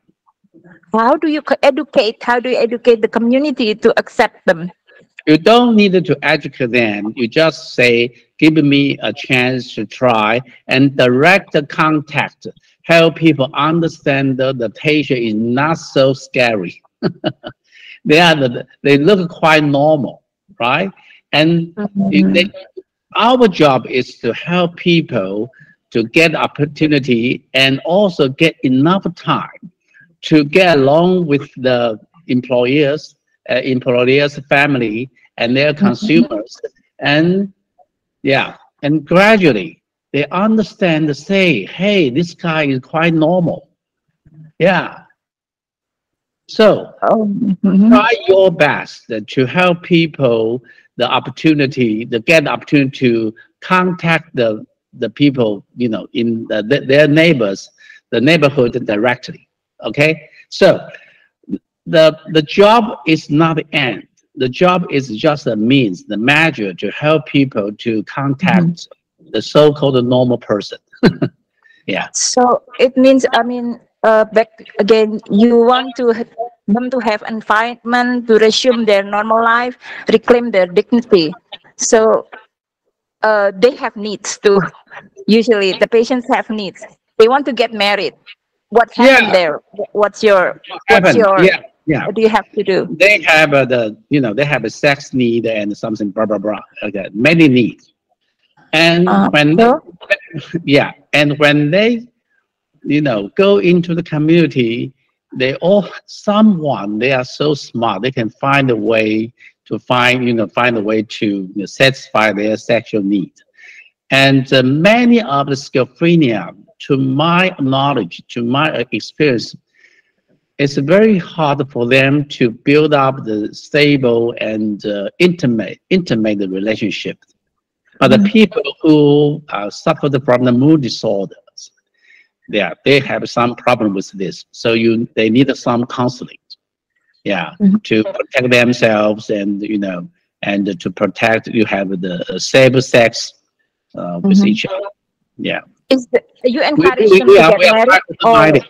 [SPEAKER 5] How do you educate? How do you educate the community to accept them?
[SPEAKER 1] You don't need to educate them. You just say, give me a chance to try and direct contact. Help people understand that the patient is not so scary. *laughs* they are the, they look quite normal, right? And mm -hmm. they, our job is to help people to get opportunity and also get enough time to get along with the employers uh, employers' family and their mm-hmm. consumers. and yeah, and gradually they understand to say, hey, this guy is quite normal. Yeah. So oh, mm-hmm. try your best to help people the opportunity, to get the opportunity to contact the the people, you know, in the, their neighbors, the neighborhood directly. Okay, so the the job is not the end. The job is just a means, the measure to help people to contact mm -hmm. the so-called normal person. *laughs* yeah.
[SPEAKER 5] So it means, I mean, uh, back again, you want to them to have environment to resume their normal life, reclaim their dignity. So uh, they have needs too. Usually, the patients have needs. They want to get married. What happened yeah. there? What's your what's your
[SPEAKER 1] yeah yeah.
[SPEAKER 5] What do you have to do?
[SPEAKER 1] They have uh, the, you know, they have a sex need and something, blah, blah, blah. Okay, many needs. And uh, when, they, *laughs* yeah, and when they, you know, go into the community, they all, someone, they are so smart, they can find a way to find, you know, find a way to you know, satisfy their sexual need. And uh, many of the schizophrenia to my knowledge, to my experience, it's very hard for them to build up the stable and uh, intimate intimate relationship. But the people who uh, suffered from the mood disorders, yeah, they have some problem with this. So you they need some counseling, yeah,
[SPEAKER 5] Mhm.
[SPEAKER 1] to protect themselves and you know and to protect you have the safe sex uh, with
[SPEAKER 5] Mhm.
[SPEAKER 1] each other. Yeah.
[SPEAKER 5] Is the, you encourage
[SPEAKER 1] we,
[SPEAKER 5] them
[SPEAKER 1] we
[SPEAKER 5] to
[SPEAKER 1] are,
[SPEAKER 5] get married?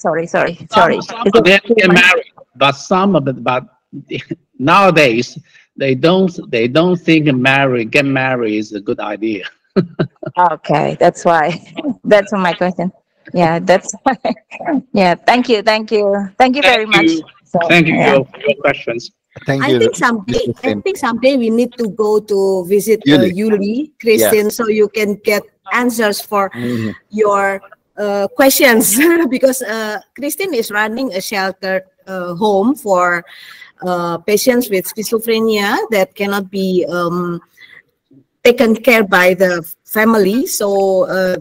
[SPEAKER 1] Trying to
[SPEAKER 5] Or,
[SPEAKER 1] divide it.
[SPEAKER 5] sorry, sorry, sorry.
[SPEAKER 1] Some, some of them get married, but some of it, but *laughs* nowadays they don't they don't think married get married is a good idea. *laughs*
[SPEAKER 5] Okay, that's why. *laughs* That's my question. Yeah, that's why. Yeah, thank you, thank you, thank you very
[SPEAKER 1] Thank
[SPEAKER 5] much.
[SPEAKER 1] you.
[SPEAKER 5] So,
[SPEAKER 1] Thank you
[SPEAKER 5] yeah.
[SPEAKER 1] for your, your questions.
[SPEAKER 2] Thank
[SPEAKER 3] I
[SPEAKER 2] you.
[SPEAKER 3] think someday, I think someday we need to go to visit uh,
[SPEAKER 2] Yuli.
[SPEAKER 3] Yuli, Christian, so you can get answers for
[SPEAKER 2] Mhm.
[SPEAKER 3] your uh, questions *laughs* because uh, Christine is running a sheltered uh, home for uh, patients with schizophrenia that cannot be um, taken care by the family. So uh,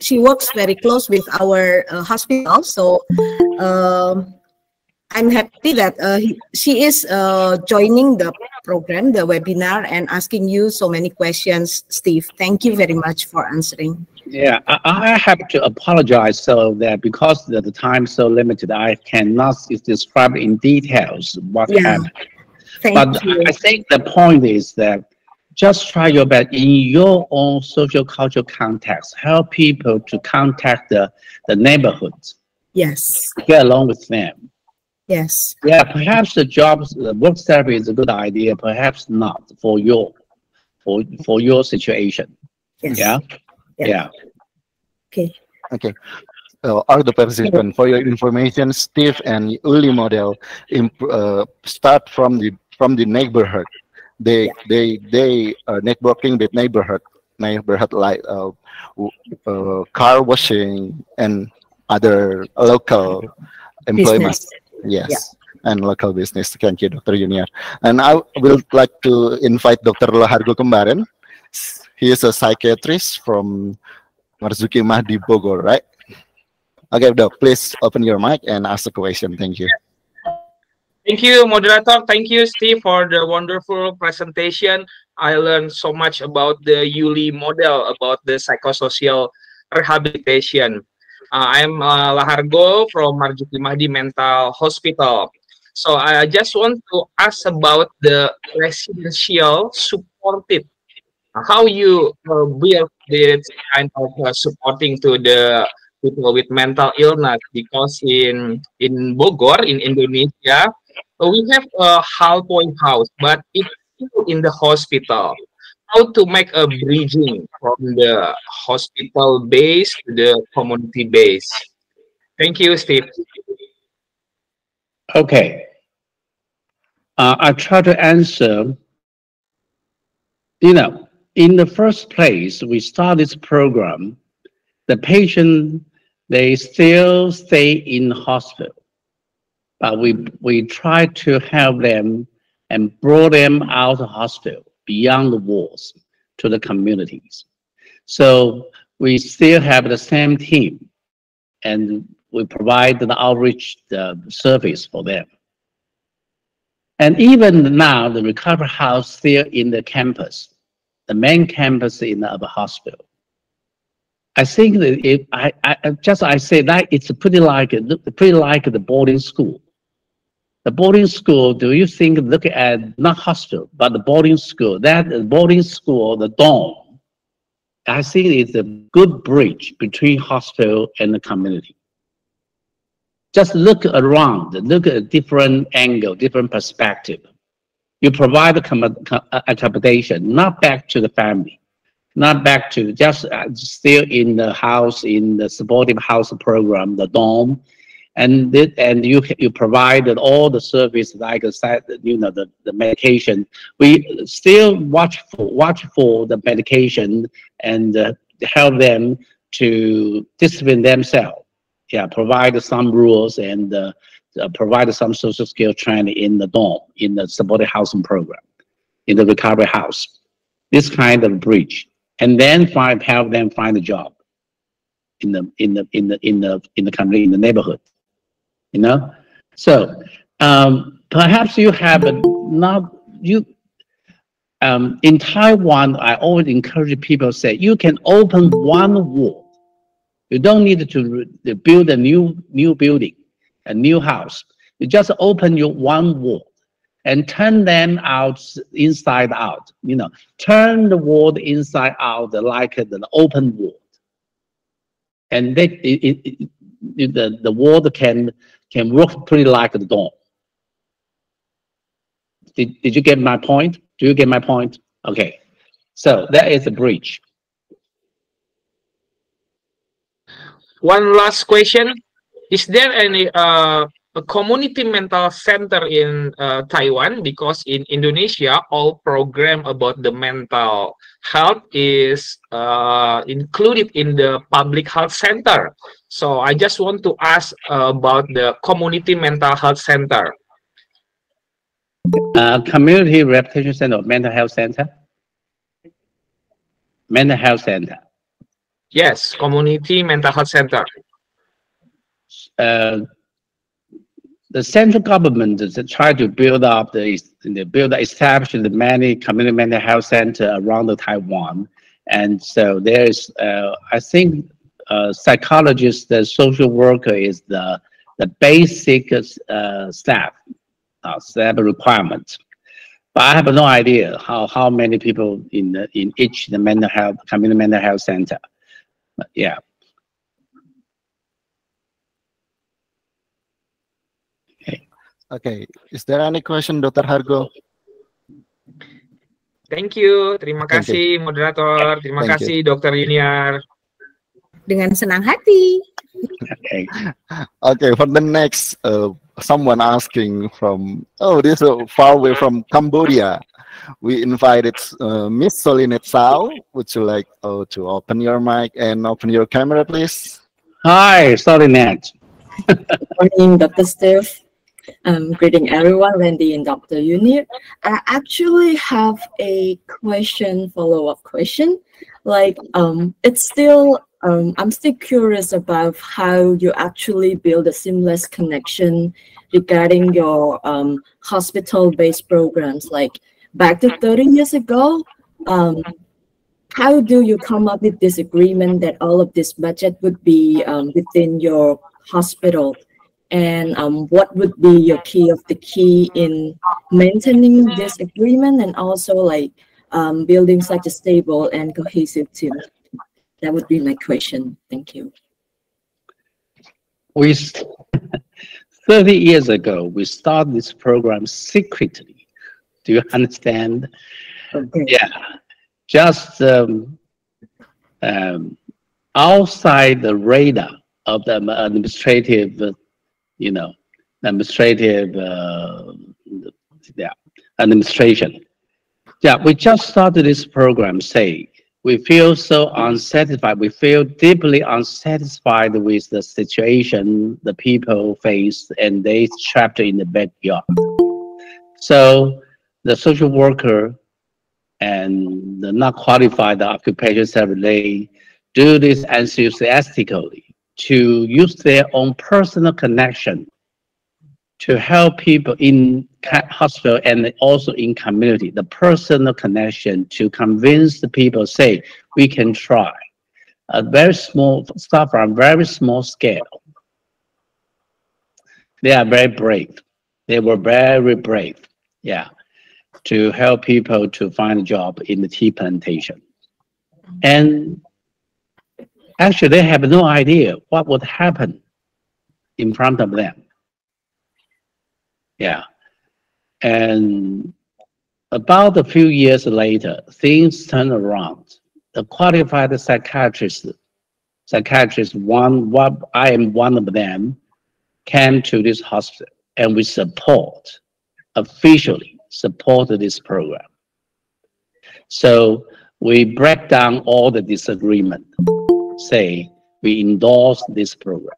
[SPEAKER 3] she works very close with our uh, hospital. So um, I'm happy that he- she is joining the program, the webinar, and asking you so many questions, Steve. Thank you very much for answering.
[SPEAKER 1] Yeah, I, I have to apologize so that because the, the time so limited, I cannot describe in details what
[SPEAKER 3] Yeah.
[SPEAKER 1] happened.
[SPEAKER 3] Thank
[SPEAKER 1] But
[SPEAKER 3] you.
[SPEAKER 1] I think the point is that just try your best in your own social cultural context. Help people to contact the, the neighborhoods,
[SPEAKER 3] Yes,
[SPEAKER 1] get along with them.
[SPEAKER 3] yes,
[SPEAKER 1] Yeah, perhaps the job, the work therapy is a good idea, perhaps not for your, for, for your situation.
[SPEAKER 3] yes.
[SPEAKER 1] Yeah,
[SPEAKER 3] Yeah.
[SPEAKER 1] yeah.
[SPEAKER 3] Okay.
[SPEAKER 2] Okay. Uh, all the participants, for your information, Steve and Yuli model imp- uh, start from the from the neighborhood. They they they are networking with neighborhood neighborhood like uh, uh, car washing and other local employment.
[SPEAKER 3] Business.
[SPEAKER 2] Yes. And local business. Thank you, Dr. Junior. And I will like to invite Dr. Lahargo Kembaren. He is a psychiatrist from Marzuki Mahdi Bogor, right? Okay, Doc, please open your mic and ask the question. Thank you.
[SPEAKER 6] Thank you, moderator. Thank you, Steve, for the wonderful presentation. I learned so much about the Yuli model, about the psychosocial rehabilitation. Uh, I'm uh, Lahargo from Marzuki Mahdi Mental Hospital. So I just want to ask about the residential supported. How you uh, build this kind of uh, supporting to the people with mental illness because in in Bogor in Indonesia uh, we have a halfway house, but it's still in the hospital. How to make a bridging from the hospital base to the community base? Thank you, Steve.
[SPEAKER 1] Okay. Uh, I try to answer. You know, in the first place, we start this program, the patient, they still stay in hospital. But we, we try to help them and brought them out of hospital, beyond the walls, to the communities. So we still have the same team, and we provide the outreach uh, service for them. And even now, the recovery house still in the campus, the main campus in the other hospital. I think that it, I, I just I say that it's pretty like pretty like the boarding school. The boarding school, do you think look at not hospital, but the boarding school? That boarding school, the dorm, I think it's a good bridge between hospital and the community just look around, look at a different angle, different perspective. You provide uh, accommodation, not back to the family, not back to just uh, still in the house, in the supportive house program, the dorm, and it, and you you provided all the service like I said, you know the, the medication. We still watch for watch for the medication and uh, help them to discipline themselves yeah, provide some rules and uh, uh, provide some social skill training in the dorm, in the supported housing program, in the recovery house. This kind of bridge, and then find help them find a job. in the in the in the in the in the community in the neighborhood. You know, so um, perhaps you have a, not you. Um, in Taiwan, I always encourage people say you can open one wall. You don't need to, to build a new new building, a new house. You just open your one wall and turn them out inside out. You know, turn the world inside out like the open world. And they, it, it, it, the, the world can, can work pretty like the door. Did, did you get my point? Do you get my point? Okay. So that is a bridge.
[SPEAKER 6] One last question. Is there any uh, a community mental center in uh, Taiwan because in Indonesia all program about the mental health is uh, included in the public health center. So I just want to ask about the community mental health center.
[SPEAKER 1] Uh, community rehabilitation center, mental health center, mental health center.
[SPEAKER 6] Yes, community mental health center.
[SPEAKER 1] Uh, the central government is try to build up the, the build establish the many community mental health center around the Taiwan, and so there is uh, I think uh, psychologist, the social worker is the the basic uh, staff uh, staff requirement. But I have no idea how how many people in the, in each the mental health community mental health center. But yeah.
[SPEAKER 2] Okay, is there any question, Dr. Hargo?
[SPEAKER 6] Thank you, terima Thank kasih you. moderator, terima Thank kasih you. Dr. Junior.
[SPEAKER 3] Dengan senang hati.
[SPEAKER 2] Okay. okay, for the next, uh, someone asking from, oh, this is far away from Cambodia. We invited uh, Miss Solinette Sao. Would you like oh, to open your mic and open your camera, please?
[SPEAKER 1] Hi, Solinette.
[SPEAKER 7] Good morning, Dr. Steve. Um, greeting everyone, Wendy and Dr. Yunir. I actually have a question, follow-up question. Like, um, it's still, um, I'm still curious about how you actually build a seamless connection regarding your um, hospital-based programs. Like, back to 30 years ago, um, how do you come up with this agreement that all of this budget would be um, within your hospital and um, what would be your key of the key in maintaining this agreement and also like um, building such a stable and cohesive team? That would be my question. Thank you.
[SPEAKER 1] We *laughs* 30 years ago, we started this program secretly. Do you understand? Okay. Yeah, just um, um, outside the radar of the administrative you know, administrative, uh, yeah, administration. Yeah, we just started this program, say, we feel so unsatisfied, we feel deeply unsatisfied with the situation the people face and they trapped in the backyard. So the social worker and the not qualified occupation service, they do this enthusiastically to use their own personal connection to help people in hospital and also in community, the personal connection to convince the people, say, we can try. A very small, start from very small scale. They are very brave. They were very brave, yeah, to help people to find a job in the tea plantation. And Actually, they have no idea what would happen in front of them. Yeah. And about a few years later, things turn around. The qualified psychiatrist, psychiatrist, one, what I am one of them, came to this hospital and we support, officially support this program. So we break down all the disagreement say we endorse this program.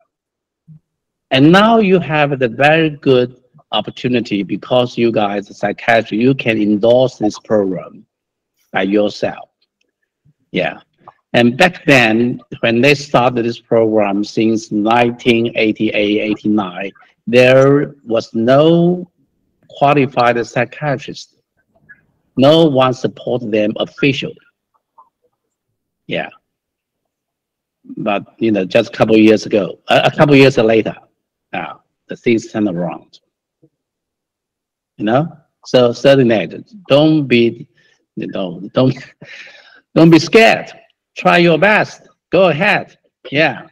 [SPEAKER 1] And now you have the very good opportunity because you guys psychiatry, you can endorse this program by yourself. Yeah. And back then, when they started this program since 1988, 89, there was no qualified psychiatrist. No one supported them officially. Yeah. But, you know, just a couple of years ago, a, a couple years later, uh, the things turned around. You know? So certainly, don't be, you know, don't, don't be scared. Try your best. Go ahead. Yeah.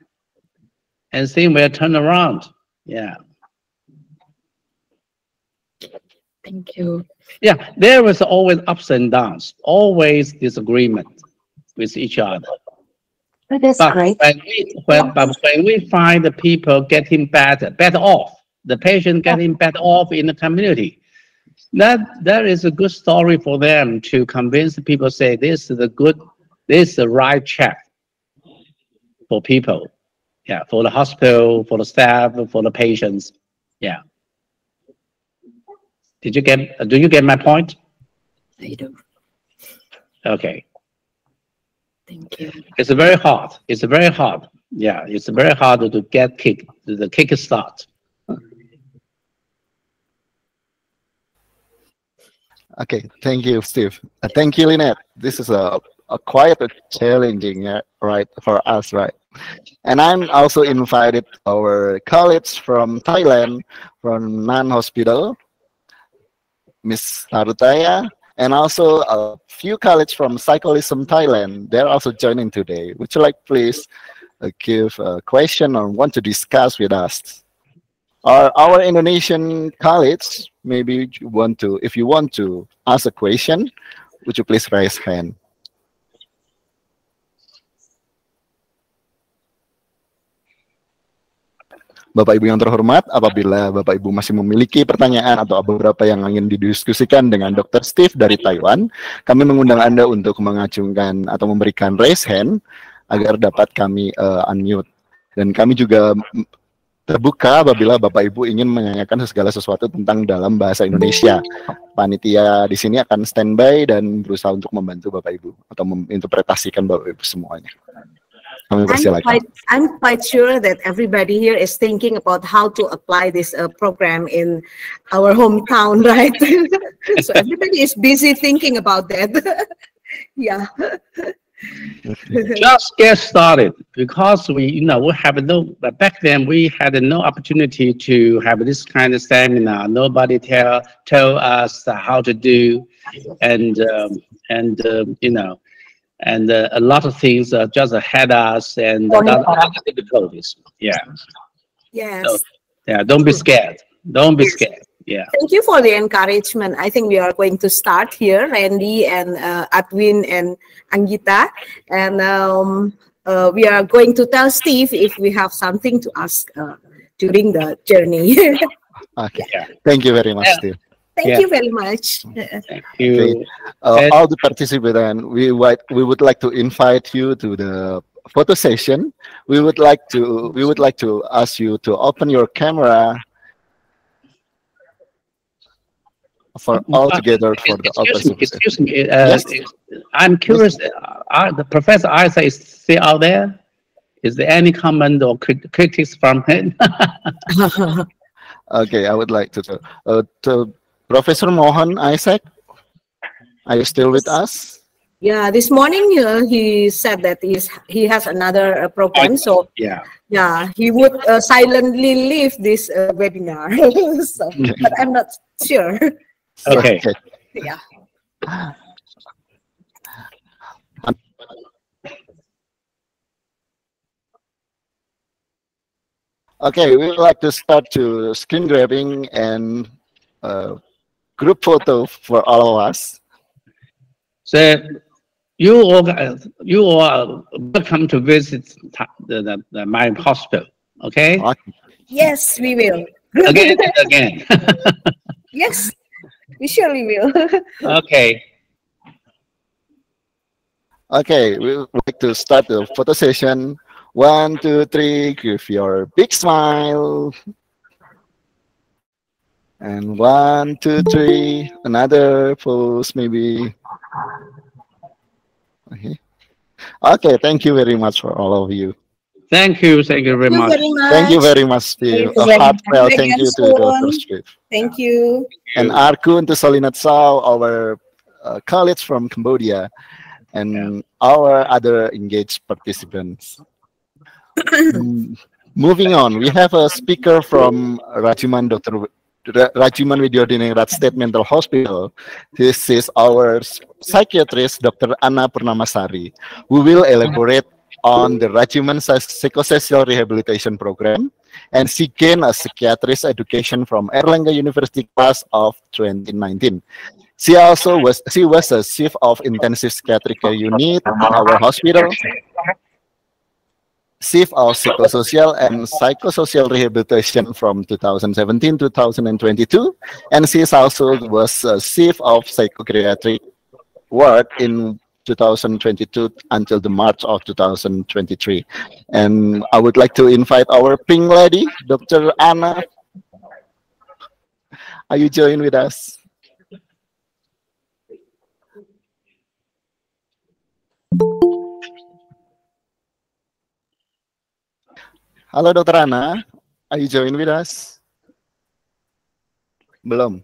[SPEAKER 1] And see where turn around. Yeah.
[SPEAKER 7] Thank you.
[SPEAKER 1] Yeah, there was always ups and downs, always disagreement with each other.
[SPEAKER 5] Oh, that's
[SPEAKER 1] But
[SPEAKER 5] great.
[SPEAKER 1] when we, when, but when we find the people getting better, better off, the patient getting better off in the community, that that is a good story for them to convince the people say this is a good, this is the right check for people. Yeah, for the hospital, for the staff, for the patients. Yeah. Did you get, do you get my point?
[SPEAKER 7] I do.
[SPEAKER 1] Okay.
[SPEAKER 7] Thank you.
[SPEAKER 1] It's very hard. It's very hard. Yeah, it's very hard to get kick the kick start.
[SPEAKER 2] Okay, thank you, Steve. Uh, thank you, Lynette. This is a, a quite a challenging, uh, right, for us, right? And I'm also invited our colleagues from Thailand, from Nan Hospital, Miss Narutaya, and also a few colleagues from Psycholism Thailand. They're also joining today. Would you like please uh, give a question or want to discuss with us? Or our Indonesian colleagues, maybe you want to, if you want to ask a question, would you please raise hand? Bapak Ibu yang terhormat, apabila Bapak Ibu masih memiliki pertanyaan atau beberapa yang ingin didiskusikan dengan Dr. Steve dari Taiwan, kami mengundang Anda untuk mengacungkan atau memberikan raise hand agar dapat kami uh, unmute. Dan kami juga terbuka apabila Bapak Ibu ingin menanyakan segala sesuatu tentang dalam bahasa Indonesia. Panitia di sini akan standby dan berusaha untuk membantu Bapak Ibu atau menginterpretasikan Bapak Ibu semuanya. Kami
[SPEAKER 3] I'm quite, I'm quite sure that everybody here is thinking about how to apply this uh, program in our hometown, *laughs* right? so everybody is busy thinking about that. *laughs* yeah. *laughs*
[SPEAKER 1] Just get started because we, you know, we have no. Back then, we had no opportunity to have this kind of seminar. Nobody tell tell us how to do, and um, and um, you know, and uh, a lot of things uh, just ahead us and a lot other difficulties. Yeah,
[SPEAKER 3] Yes.
[SPEAKER 1] So- yeah. Don't be scared. Don't be scared. Yeah.
[SPEAKER 3] Thank you for the encouragement. I think we are going to start here, Randy and uh, Adwin and Angita, and um, uh, we are going to tell Steve if we have something to ask uh, during the journey. *laughs*
[SPEAKER 2] Okay.
[SPEAKER 1] Yeah.
[SPEAKER 2] Thank you very much,
[SPEAKER 1] Yeah.
[SPEAKER 2] Steve.
[SPEAKER 3] Thank
[SPEAKER 1] Yeah.
[SPEAKER 3] you very much.
[SPEAKER 1] Thank you.
[SPEAKER 2] Uh,
[SPEAKER 1] And-
[SPEAKER 2] all the participants, we would we would like to invite you to the photo session. We would like to we would like to ask you to open your camera for all together for the all
[SPEAKER 1] Excuse me, excuse me. Uh,
[SPEAKER 2] Yes.
[SPEAKER 1] I'm curious. Uh, the Professor Isaac is still out there. Is there any comment or crit- critics from him? *laughs* *laughs*
[SPEAKER 2] Okay, I would like to uh, to Professor Mohan Isaac. Are you still with us?
[SPEAKER 3] yeah, this morning uh, he said that he's, he has another uh, program, so
[SPEAKER 1] yeah.
[SPEAKER 3] yeah, he would uh, silently leave this uh, webinar. *laughs* so, but I'm not sure. *laughs*
[SPEAKER 1] Okay.
[SPEAKER 3] Yeah.
[SPEAKER 2] Okay, we would like to start to screen grabbing and uh, group photo for all of us.
[SPEAKER 1] So you all, you all are welcome to visit ta- the, the, the my hospital. Okay.
[SPEAKER 2] Okay.
[SPEAKER 3] Yes, we will.
[SPEAKER 1] Again *laughs* again.
[SPEAKER 3] yes, we surely will. *laughs*
[SPEAKER 1] okay.
[SPEAKER 2] Okay, we would like to start the photo session. One, two, three, give your big smile. And one, two, three, another pose maybe. Okay. Okay, thank you very much for all of you.
[SPEAKER 1] Thank you. Thank you very
[SPEAKER 3] Thank you
[SPEAKER 1] much.
[SPEAKER 3] very much.
[SPEAKER 2] Thank you very much, Steve.
[SPEAKER 3] Thank you
[SPEAKER 2] A heartfelt thank you to
[SPEAKER 3] Again,
[SPEAKER 2] Dr.
[SPEAKER 3] soon.
[SPEAKER 2] Steve.
[SPEAKER 3] Thank you.
[SPEAKER 2] And Arkun to Solinat Sao, our uh, colleagues from Cambodia, and our other engaged participants. *coughs* Mm, Moving on, we have a speaker from Radjiman Dr. Ra- Radjiman Wediodiningrat State Mental Hospital. This is our psychiatrist, Dr. Anna Purnamasari, who will elaborate on the Radjiman Psy- Psychosocial Rehabilitation Program. And she gained a psychiatrist education from Airlangga University class of 2019. She also was she was a chief of intensive psychiatric care unit at our hospital chief of psychosocial and psychosocial rehabilitation from 2017 to 2022 and she also was uh, chief of psychogeriatric work in 2022 until the march of 2023 and i would like to invite our pink lady dr anna. Are you joining with us Halo Dr. Ana, are you join with us? Belum.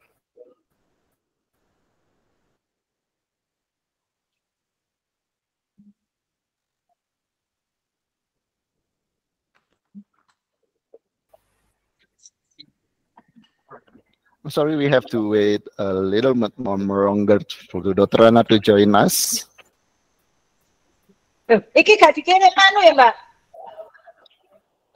[SPEAKER 2] I'm sorry, we have to wait a little bit more longer for Dr. Ana to join us.
[SPEAKER 5] Iki gak dikirim anu ya mbak?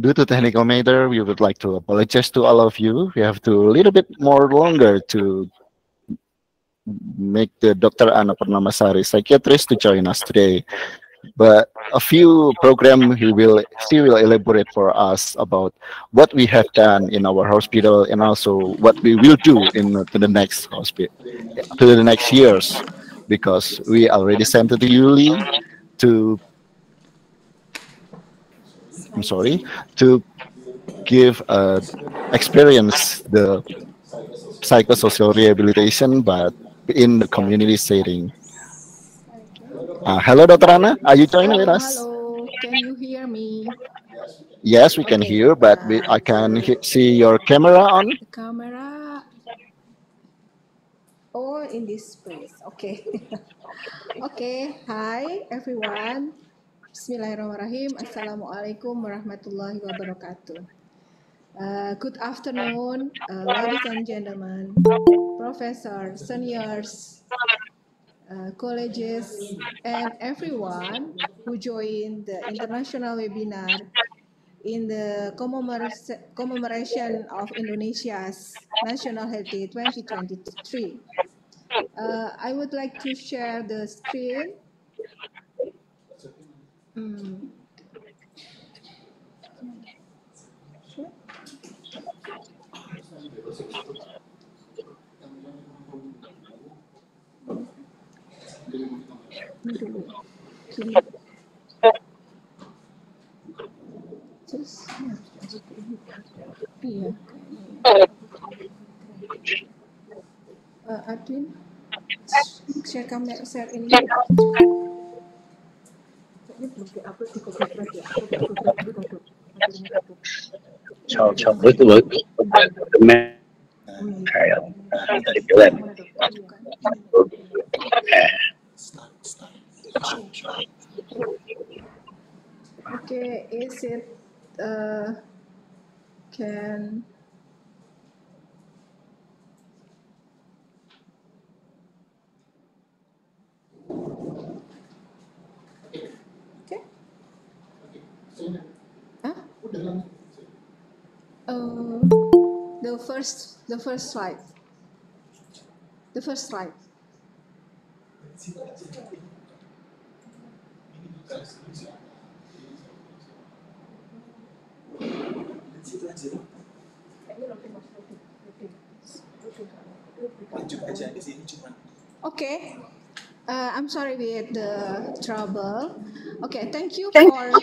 [SPEAKER 2] Due to technical matter, we would like to apologize to all of you. We have to a little bit more longer to make the Dr. Anna Purnamasari psychiatrist to join us today. But a few program he will she will elaborate for us about what we have done in our hospital and also what we will do in to the next hospital to the next years because we already sent to Yuli to I'm sorry, to give uh, experience the psychosocial rehabilitation, but in the community setting. Uh, hello, Dr. Anna. Are you joining with us?
[SPEAKER 8] Hello, can you hear me?
[SPEAKER 2] Yes, we can hear, but we, I can see your camera on.
[SPEAKER 8] The camera. Oh, in this place. Okay. *laughs* okay. Hi, everyone. Bismillahirrahmanirrahim. Assalamualaikum warahmatullahi wabarakatuh. Uh, good afternoon, uh, ladies and gentlemen, professors, seniors, uh, colleges, and everyone who joined the international webinar in the commemora- commemoration of Indonesia's National Day 2023. Uh, I would like to share the screen. Hmm. Iya. Iya. Eh, Terus share kamera, share ini. sau sau với
[SPEAKER 1] cái bữa cùng bạn cùng mẹ thầy ông thầy biểu lên
[SPEAKER 8] Okay, is it uh, can Uh, the first, the first slide. The first slide.
[SPEAKER 9] Okay. Uh, I'm sorry with the trouble. Okay, thank you
[SPEAKER 8] Thank-
[SPEAKER 9] for. Oh.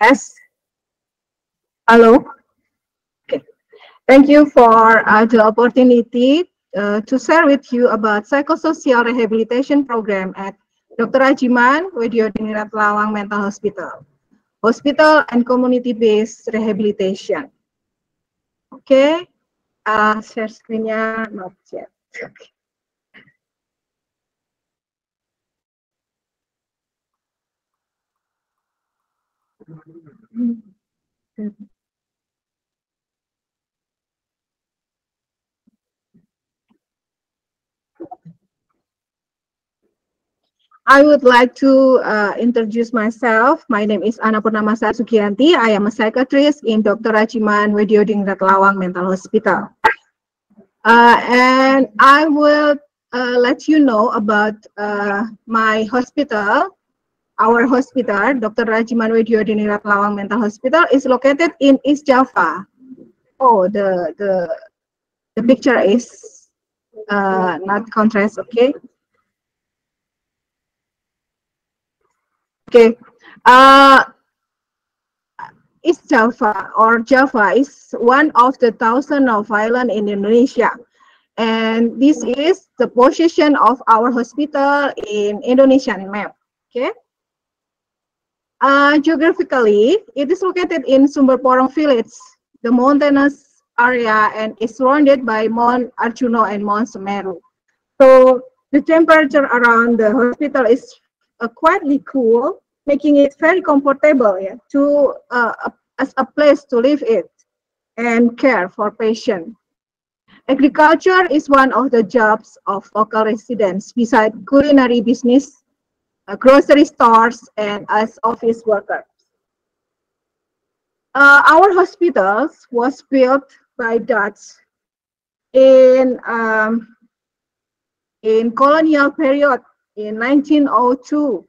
[SPEAKER 8] Yes. Hello. Okay. Thank you for uh, the opportunity uh, to share with you about psychosocial rehabilitation program at Dr. Radjiman Wediodiningrat Lawang Mental Hospital, hospital and community-based rehabilitation. Okay. Uh, share screen-nya not yet. Okay. I would like to uh, introduce myself. My name is Ana Purnama Sugianti. I am a psychiatrist in Dr. Radjiman Wediodiningrat Lawang Mental Hospital. Uh, and I will uh, let you know about uh, my hospital. Our hospital, Dr. Radjiman Wediodiningrat Lawang Mental Hospital, is located in East Java. Oh, the the the picture is uh, not contrast. Okay. Okay. Uh, East Java or Java is one of the thousand of island in Indonesia. And this is the position of our hospital in Indonesian map. Okay. Uh, geographically, it is located in Sumber Porong village, the mountainous area, and is surrounded by Mount Arjuno and Mount Semeru. So the temperature around the hospital is uh, quietly cool, making it very comfortable yeah, to uh, as a place to live it and care for patient. Agriculture is one of the jobs of local residents besides culinary business, uh, grocery stores, and as office workers. Uh, our hospitals was built by Dutch in um, in colonial period in 1902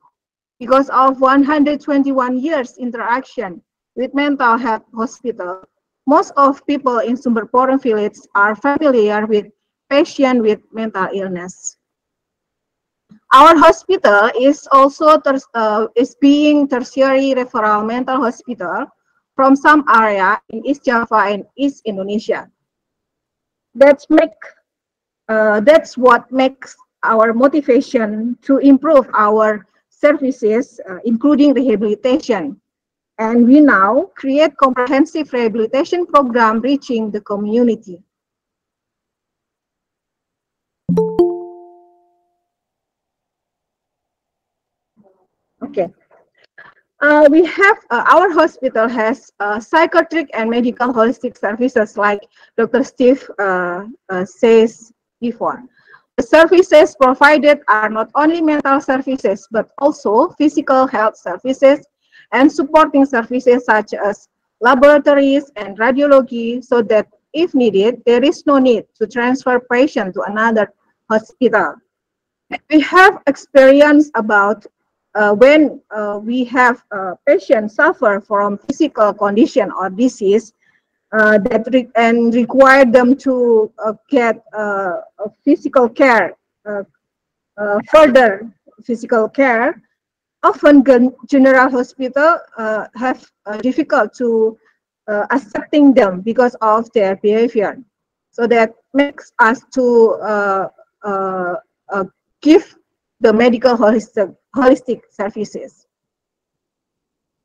[SPEAKER 8] because of 121 years interaction with mental health hospital. Most of people in Sumber Porong village are familiar with patient with mental illness. Our hospital is also uh, is being tertiary referral mental hospital from some area in East Java and East Indonesia. That's make uh, that's what makes our motivation to improve our services, uh, including rehabilitation. And we now create comprehensive rehabilitation program reaching the community. Okay. Uh, we have, uh, our hospital has uh, psychiatric and medical holistic services like Dr. Steve uh, uh, says before. Services provided are not only mental services, but also physical health services and supporting services such as laboratories and radiology so that if needed, there is no need to transfer patient to another hospital. We have experience about uh, when uh, we have uh, patients suffer from physical condition or disease uh, that re and require them to uh, get uh, physical care, further physical care, often general hospital have difficult to accepting them because of their behavior. So that makes us to give the medical holistic, holistic services.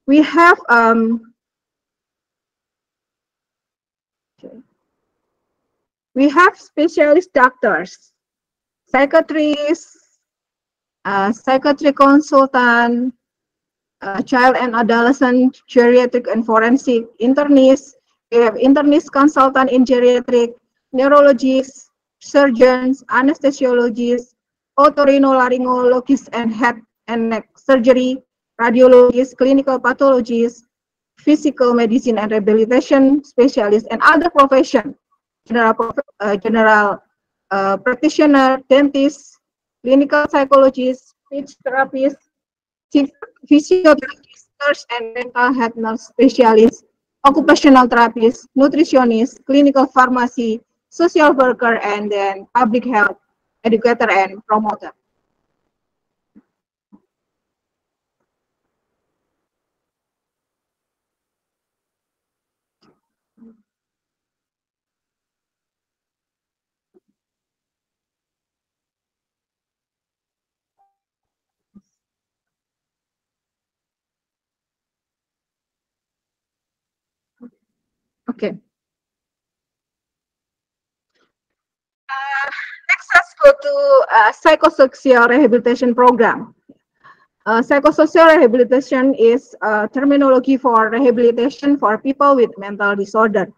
[SPEAKER 8] We have um, we have specialist doctors, psychiatrists, uh, psychiatric consultant, uh, child and adolescent geriatric and forensic internists. We have internist consultant in geriatric, neurologists, surgeons, anesthesiologists, otorhinolaryngologists and head and neck surgery, radiologists, clinical pathologists, physical medicine and rehabilitation specialists, and other profession, general, uh, general uh, practitioner, dentist, clinical psychologist, speech therapist, physiotherapist, nurse and mental health nurse specialist, occupational therapist, nutritionist, clinical pharmacy, social worker, and then public health educator and promoter. Okay. Uh, next, let's go to uh, psychosocial rehabilitation program. Uh, psychosocial rehabilitation is a terminology for rehabilitation for people with mental disorder.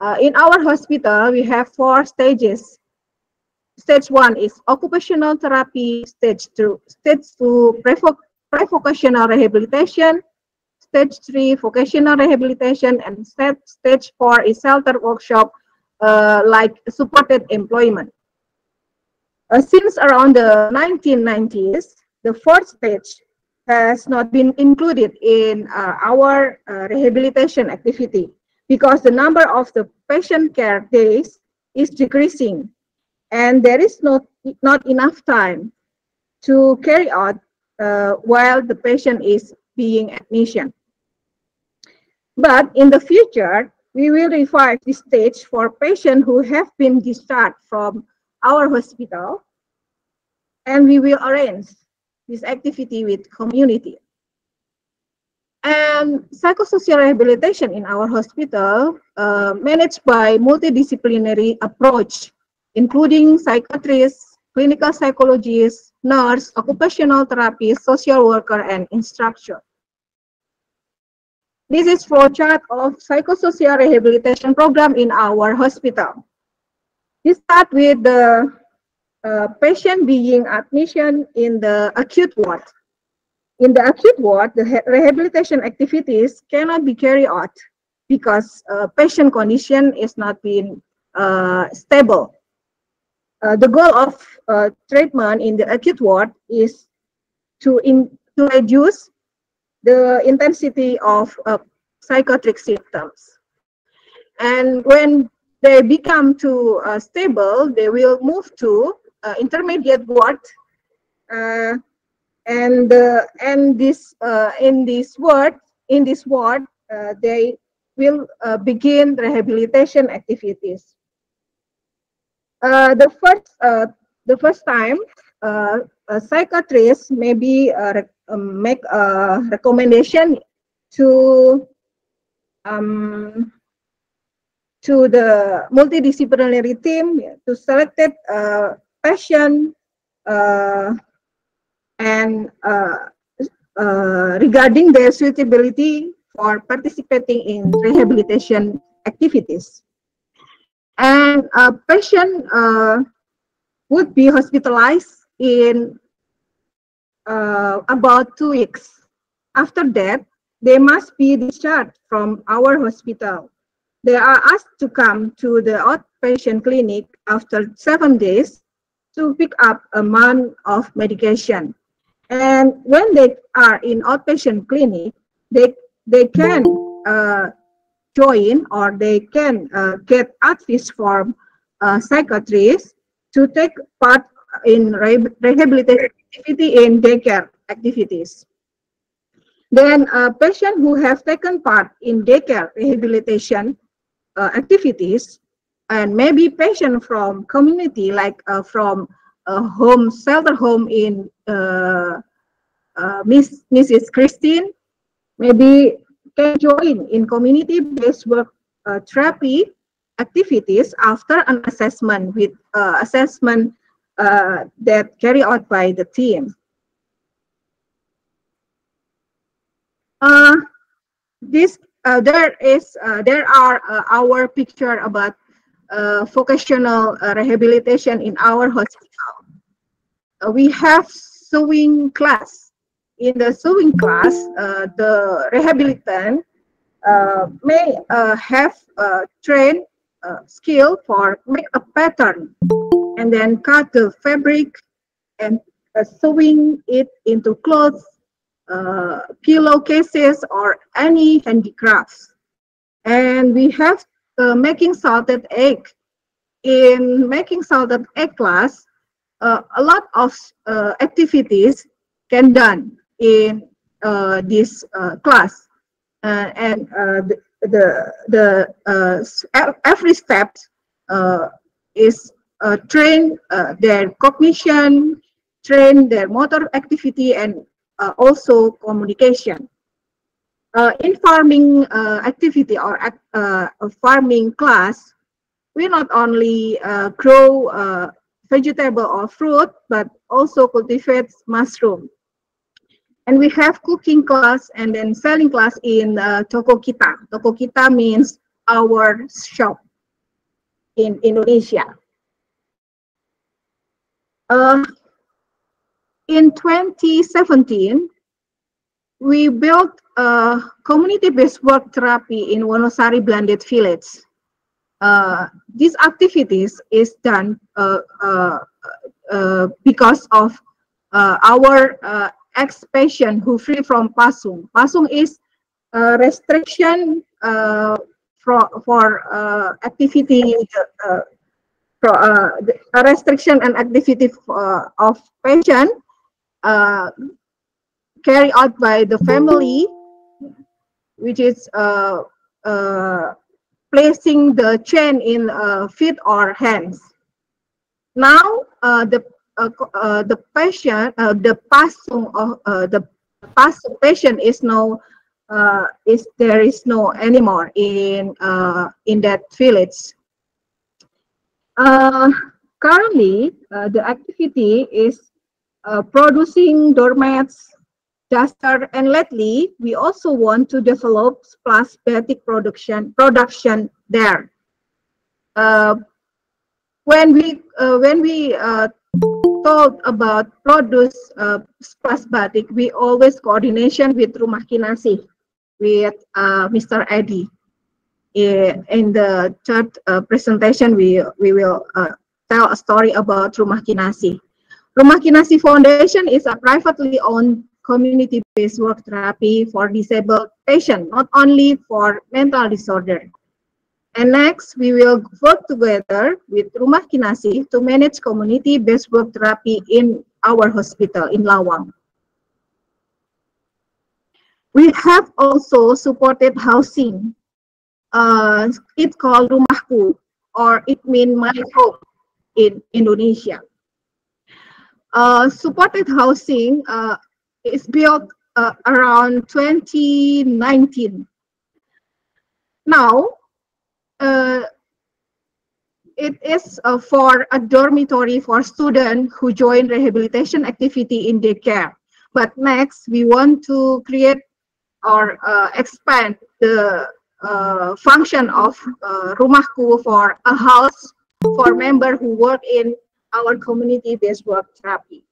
[SPEAKER 8] Uh, in our hospital, we have four stages. Stage one is occupational therapy. Stage two, stage two, pre-vocational rehabilitation. Stage three, vocational rehabilitation, and stage four is shelter workshop, uh, like supported employment. Uh, since around the 1990s, the fourth stage has not been included in uh, our uh, rehabilitation activity because the number of the patient care days is decreasing and there is not, not enough time to carry out uh, while the patient is being admission. But in the future, we will revive this stage for patients who have been discharged from our hospital and we will arrange this activity with community. And psychosocial rehabilitation in our hospital uh, managed by multidisciplinary approach, including psychiatrists, clinical psychologists, nurse, occupational therapist, social worker, and instructor. This is for chart of psychosocial rehabilitation program in our hospital. We start with the uh, patient being admission in the acute ward. In the acute ward, the rehabilitation activities cannot be carried out because uh, patient condition is not being uh, stable. Uh, the goal of uh, treatment in the acute ward is to, in, to reduce the intensity of uh, psychotic symptoms. And when they become too uh, stable, they will move to uh, intermediate ward, uh, and uh, and this uh, in this ward in this ward they will begin rehabilitation activities. the first the first time a psychiatrist maybe um, make a recommendation to um, to the multidisciplinary team to select uh, passion uh, and uh, uh, regarding their suitability for participating in rehabilitation activities. And a patient uh, would be hospitalized in uh, about two weeks. After that, they must be discharged from our hospital. They are asked to come to the outpatient clinic after seven days to pick up a month of medication. And when they are in outpatient clinic, they, they can uh, join or they can uh, get advice from a psychiatrist to take part in rehabilitation activity in daycare activities. Then a patient who have taken part in daycare rehabilitation uh, activities and maybe patient from community like uh, from a home shelter home in uh, uh, Miss Mrs. Christine maybe can join in community-based work uh, therapy activities after an assessment with assessment uh, that carry out by the team. Uh, this uh, there is uh, there are uh, our picture about uh, vocational uh, rehabilitation in our hospital. Uh, we have sewing class. In the sewing class, the rehabilitant may have trained skill for make a pattern and then cut the fabric and uh, sewing it into clothes, uh, pillowcases, or any handicrafts. And we have uh, making salted egg. In making salted egg class, uh, a lot of uh, activities can done in uh, this uh, class. Uh, and the, the, the every step is uh, train uh, their cognition, train their motor activity, and uh, also communication. Uh, in farming uh, activity or uh, farming class, we not only grow vegetable or fruit, but also cultivate mushroom. And we have cooking class and then selling class in uh, Toko Kita. Toko Kita means our shop in Indonesia. Uh, in 2017, we built a community-based work therapy in Wonosari Blended Village. Uh, these activities is done uh, uh, uh, because of uh, our uh, ex-patient who free from Pasung. Pasung is a restriction uh, for, for activity, for, uh, restriction and activity uh, of patient uh, carried out by the family, which is uh, uh, placing the chain in uh, feet or hands. Now, the the patient, the pasung of the pasung patient is no is there is no anymore in in that village. Uh, currently, uh, the activity is uh, producing doormats, duster, and lately we also want to develop splash batik production production there. Uh, when we uh, when we uh, told about produce uh, splash batik, we always coordination with Rumah Kinasih with Mr. Eddie. In the third uh, presentation, we we will uh, tell a story about Rumah Kinasih. Rumah Kinasih Foundation is a privately owned community-based work therapy for disabled patients, not only for mental disorder. And next, we will work together with Rumah Kinasih to manage community-based work therapy in our hospital in Lawang. We have also supported housing. Uh, it's called Rumahku, or it means my home in Indonesia. Uh, supported housing uh, is built uh, around 2019. Now, uh, it is uh, for a dormitory for students who join rehabilitation activity in daycare. But next, we want to create or uh, expand the uh, function of uh, Rumahku for a house for members who work in our community-based work therapy.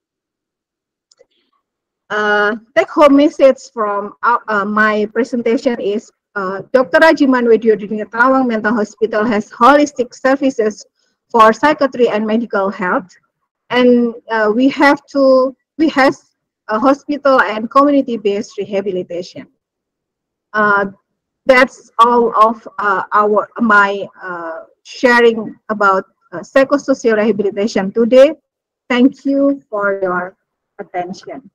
[SPEAKER 8] Uh, take-home message from uh, uh, my presentation is uh, Dr. Radjiman Wediodiningrat Lawang Mental Hospital has holistic services for psychiatry and medical health, and uh, we have to we have a hospital and community-based rehabilitation. That's all of uh, our my uh, sharing about uh, psychosocial rehabilitation today. Thank you for your attention.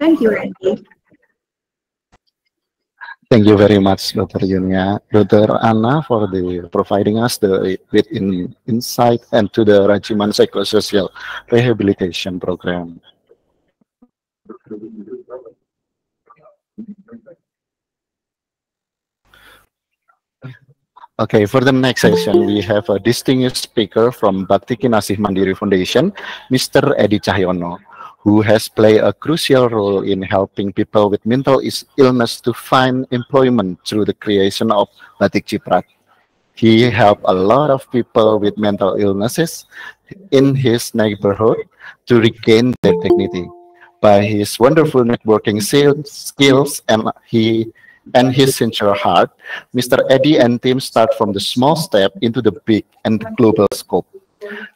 [SPEAKER 8] Thank you, Randy.
[SPEAKER 2] Thank you very much, Dr. Yunia, Dr. Anna, for the providing us the with in, insight and to the Radjiman Psychosocial Rehabilitation Program. Okay, for the next session, we have a distinguished speaker from Bhakti Kinasih Mandiri Foundation, Mr. Edi Cahyono, who has played a crucial role in helping people with mental illness to find employment through the creation of Batik Ciprat. He helped a lot of people with mental illnesses in his neighborhood to regain their dignity. By his wonderful networking skills and he and his sincere heart, Mr. Eddie and team start from the small step into the big and global scope.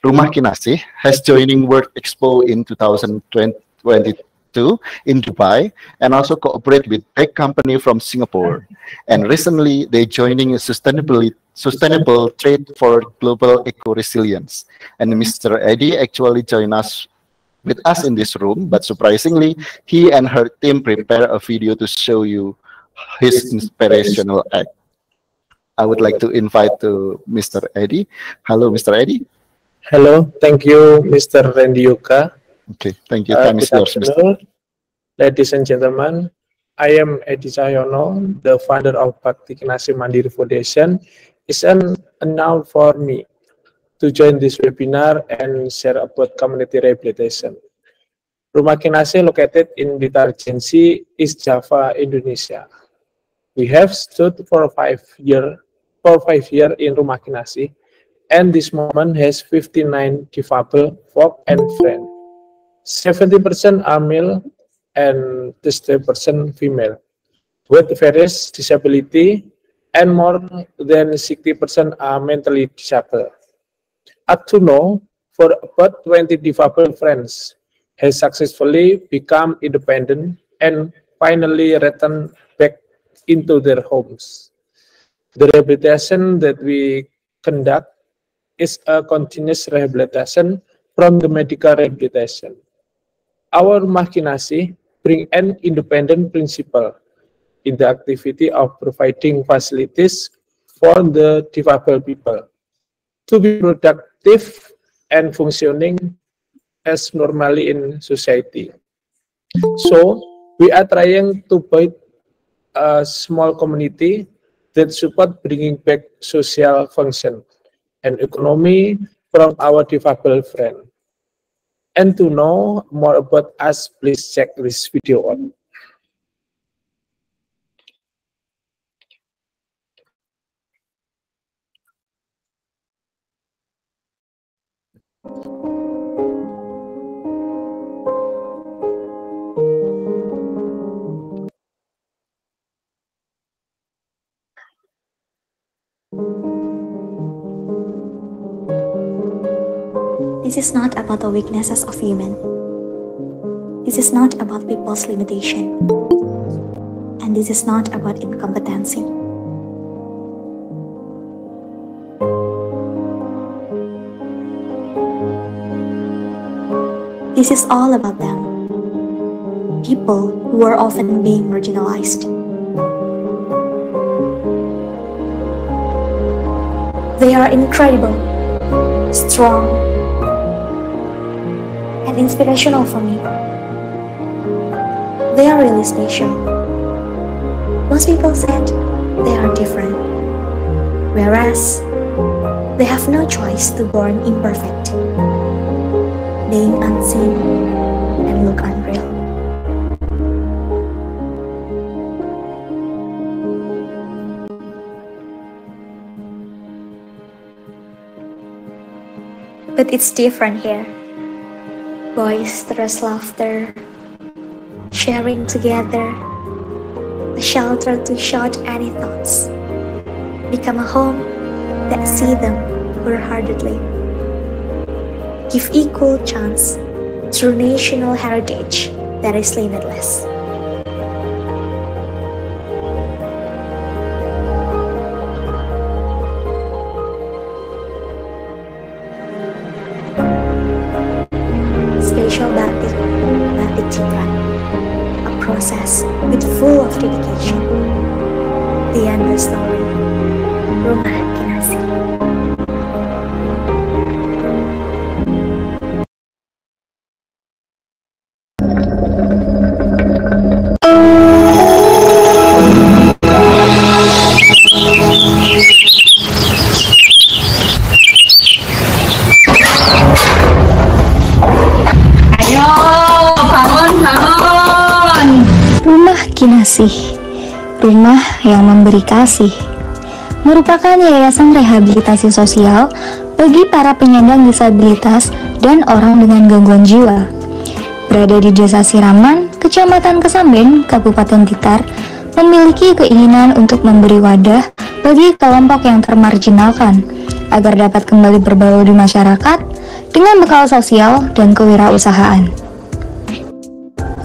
[SPEAKER 2] Rumah Kinasih has joining World Expo in 2022 in Dubai and also cooperate with big company from Singapore. And recently they joining sustainability sustainable trade for global eco-resilience. And Mr. Eddie actually joined us with us in this room, but surprisingly, he and her team prepare a video to show you his inspirational act. I would like to invite to Mr. Eddie. Hello, Mr. Eddie.
[SPEAKER 10] Hello, thank you, Mr. Randy Yuka.
[SPEAKER 2] Okay, thank you.
[SPEAKER 10] Uh,
[SPEAKER 2] Time is yours, Mr.
[SPEAKER 10] ladies and gentlemen. I am Edi Cahyono, the founder of Bakti Kinasi Mandiri Foundation. It's an honor for me to join this webinar and share about community rehabilitation. Rumah Kinasi located in Blitar Gensi, East Java, Indonesia. We have stood for five year for five year in Rumah Kinasi, and this moment has 59 difabel folk and friend. 70% are male and 30% female with various disability and more than 60% are mentally disabled. Up to now, for about 20 difabel friends has successfully become independent and finally returned back into their homes. The rehabilitation that we conduct is a continuous rehabilitation from the medical rehabilitation. Our Makinasi bring an independent principle in the activity of providing facilities for the difabel people to be productive and functioning as normally in society. So we are trying to build a small community that support bringing back social function and economy from our difabel friend. And to know more about us, please check this video on.
[SPEAKER 11] This is not about the weaknesses of human. This is not about people's limitation. And this is not about incompetency. This is all about them. People who are often being marginalized. They are incredible, strong, and inspirational for me. They are really special. Most people said they are different, whereas they have no choice to born imperfect, being unseen and look unreal. But it's different here. Boisterous laughter, sharing together, a shelter to shout any thoughts, become a home that see them wholeheartedly. Give equal chance through national heritage that is limitless. Kinasih, rumah yang memberi kasih, merupakan yayasan rehabilitasi sosial bagi para penyandang disabilitas dan orang dengan gangguan jiwa. Berada di Desa Siraman, Kecamatan Kesamben, Kabupaten Blitar, memiliki keinginan untuk memberi wadah bagi kelompok yang termarginalkan agar dapat kembali berbaur di masyarakat dengan bekal sosial dan kewirausahaan.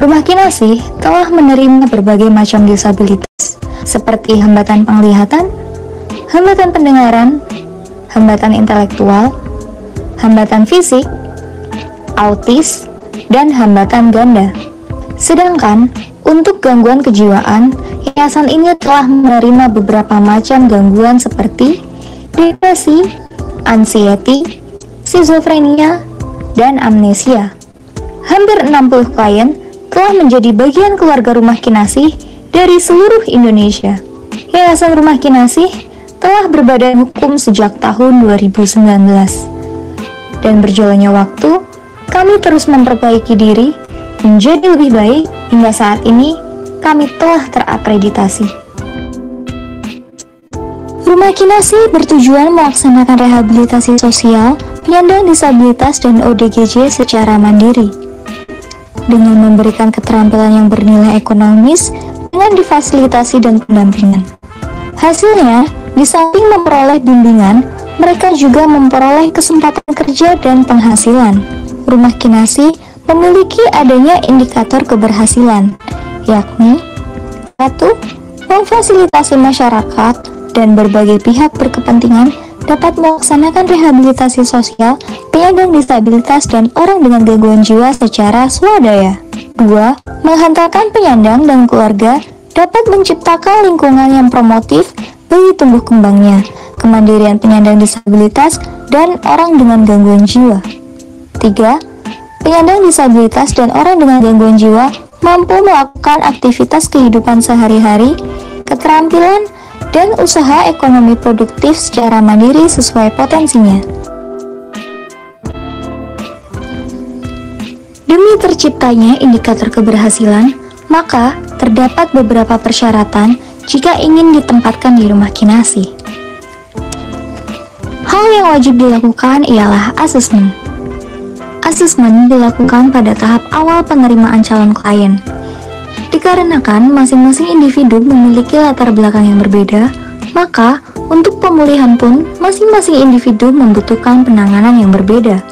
[SPEAKER 11] Rumah Kinasih telah menerima berbagai macam disabilitas seperti hambatan penglihatan, hambatan pendengaran, hambatan intelektual, hambatan fisik, autis, dan hambatan ganda. Sedangkan untuk gangguan kejiwaan, yayasan ini telah menerima beberapa macam gangguan seperti depresi, anxiety, schizofrenia, dan amnesia. Hampir 60 klien telah menjadi bagian keluarga rumah kinasih dari seluruh Indonesia. Yayasan Rumah Kinasih telah berbadan hukum sejak tahun 2019. Dan berjalannya waktu, kami terus memperbaiki diri menjadi lebih baik hingga saat ini kami telah terakreditasi. Rumah Kinasi bertujuan melaksanakan rehabilitasi sosial penyandang disabilitas dan ODGJ secara mandiri dengan memberikan keterampilan yang bernilai ekonomis dengan difasilitasi dan pendampingan. Hasilnya, di samping memperoleh bimbingan, mereka juga memperoleh kesempatan kerja dan penghasilan. Rumah Kinasi memiliki adanya indikator keberhasilan, yakni satu, memfasilitasi masyarakat dan berbagai pihak berkepentingan dapat melaksanakan rehabilitasi sosial penyandang disabilitas dan orang dengan gangguan jiwa secara swadaya. 2. Menghantarkan penyandang dan keluarga dapat menciptakan lingkungan yang promotif bagi tumbuh kembangnya, kemandirian penyandang disabilitas, dan orang dengan gangguan jiwa. 3 penyandang disabilitas dan orang dengan gangguan jiwa mampu melakukan aktivitas kehidupan sehari-hari, keterampilan, dan usaha ekonomi produktif secara mandiri sesuai potensinya. Demi terciptanya indikator keberhasilan, maka terdapat beberapa persyaratan jika ingin ditempatkan di rumah kinasi. Hal yang wajib dilakukan ialah asesmen. Asesmen dilakukan pada tahap awal penerimaan calon klien. Dikarenakan masing-masing individu memiliki latar belakang yang berbeda, maka untuk pemulihan pun masing-masing individu membutuhkan penanganan yang berbeda.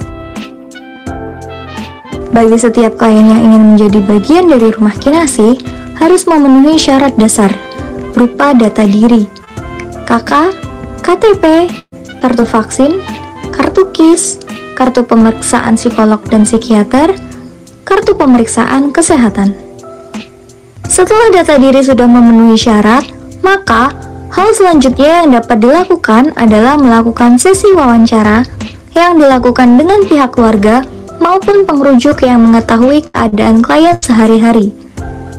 [SPEAKER 11] Bagi setiap klien yang ingin menjadi bagian dari rumah kinasi, harus memenuhi syarat dasar berupa data diri, KK, KTP, kartu vaksin, kartu KIS, kartu pemeriksaan psikolog dan psikiater, kartu pemeriksaan kesehatan. Setelah data diri sudah memenuhi syarat, maka hal selanjutnya yang dapat dilakukan adalah melakukan sesi wawancara yang dilakukan dengan pihak keluarga maupun pengerujuk yang mengetahui keadaan klien sehari-hari.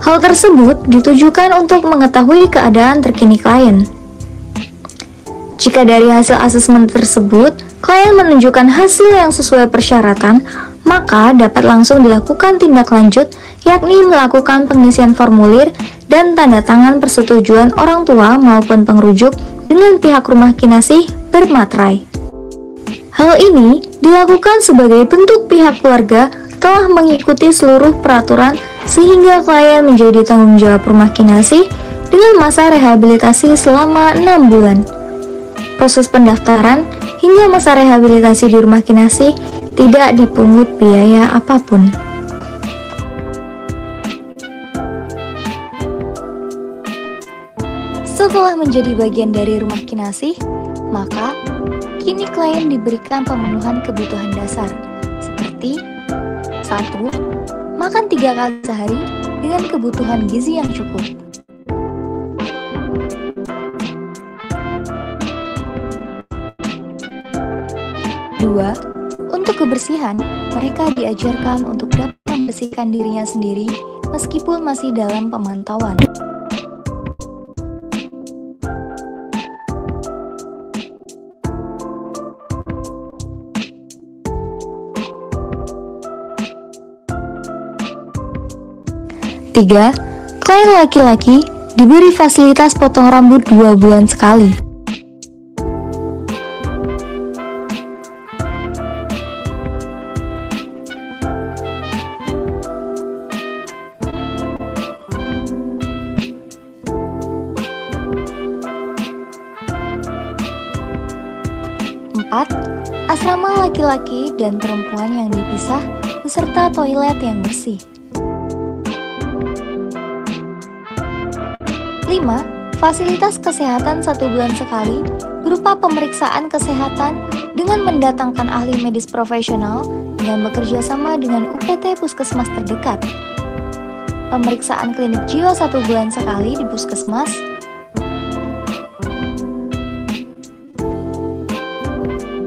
[SPEAKER 11] Hal tersebut ditujukan untuk mengetahui keadaan terkini klien. Jika dari hasil asesmen tersebut, klien menunjukkan hasil yang sesuai persyaratan, maka dapat langsung dilakukan tindak lanjut, yakni melakukan pengisian formulir dan tanda tangan persetujuan orang tua maupun pengerujuk dengan pihak rumah kinasih bermaterai. Hal ini dilakukan sebagai bentuk pihak keluarga telah mengikuti seluruh peraturan sehingga klien menjadi tanggung jawab rumah kinasih dengan masa rehabilitasi selama 6 bulan proses pendaftaran hingga masa rehabilitasi di rumah kinasi tidak dipungut biaya apa pun. Menjadi bagian dari rumah kinasi, maka kini klien diberikan pemenuhan kebutuhan dasar seperti satu, makan tiga kali sehari dengan kebutuhan gizi yang cukup. 2. Untuk kebersihan, mereka diajarkan untuk dapat membersihkan dirinya sendiri meskipun masih dalam pemantauan. Tiga, klien laki-laki diberi fasilitas potong rambut dua bulan sekali. 4. laki-laki dan perempuan yang dipisah beserta toilet yang bersih. 5. Fasilitas kesehatan satu bulan sekali berupa pemeriksaan kesehatan dengan mendatangkan ahli medis profesional dengan bekerja sama dengan UPT Puskesmas terdekat. Pemeriksaan klinik jiwa satu bulan sekali di Puskesmas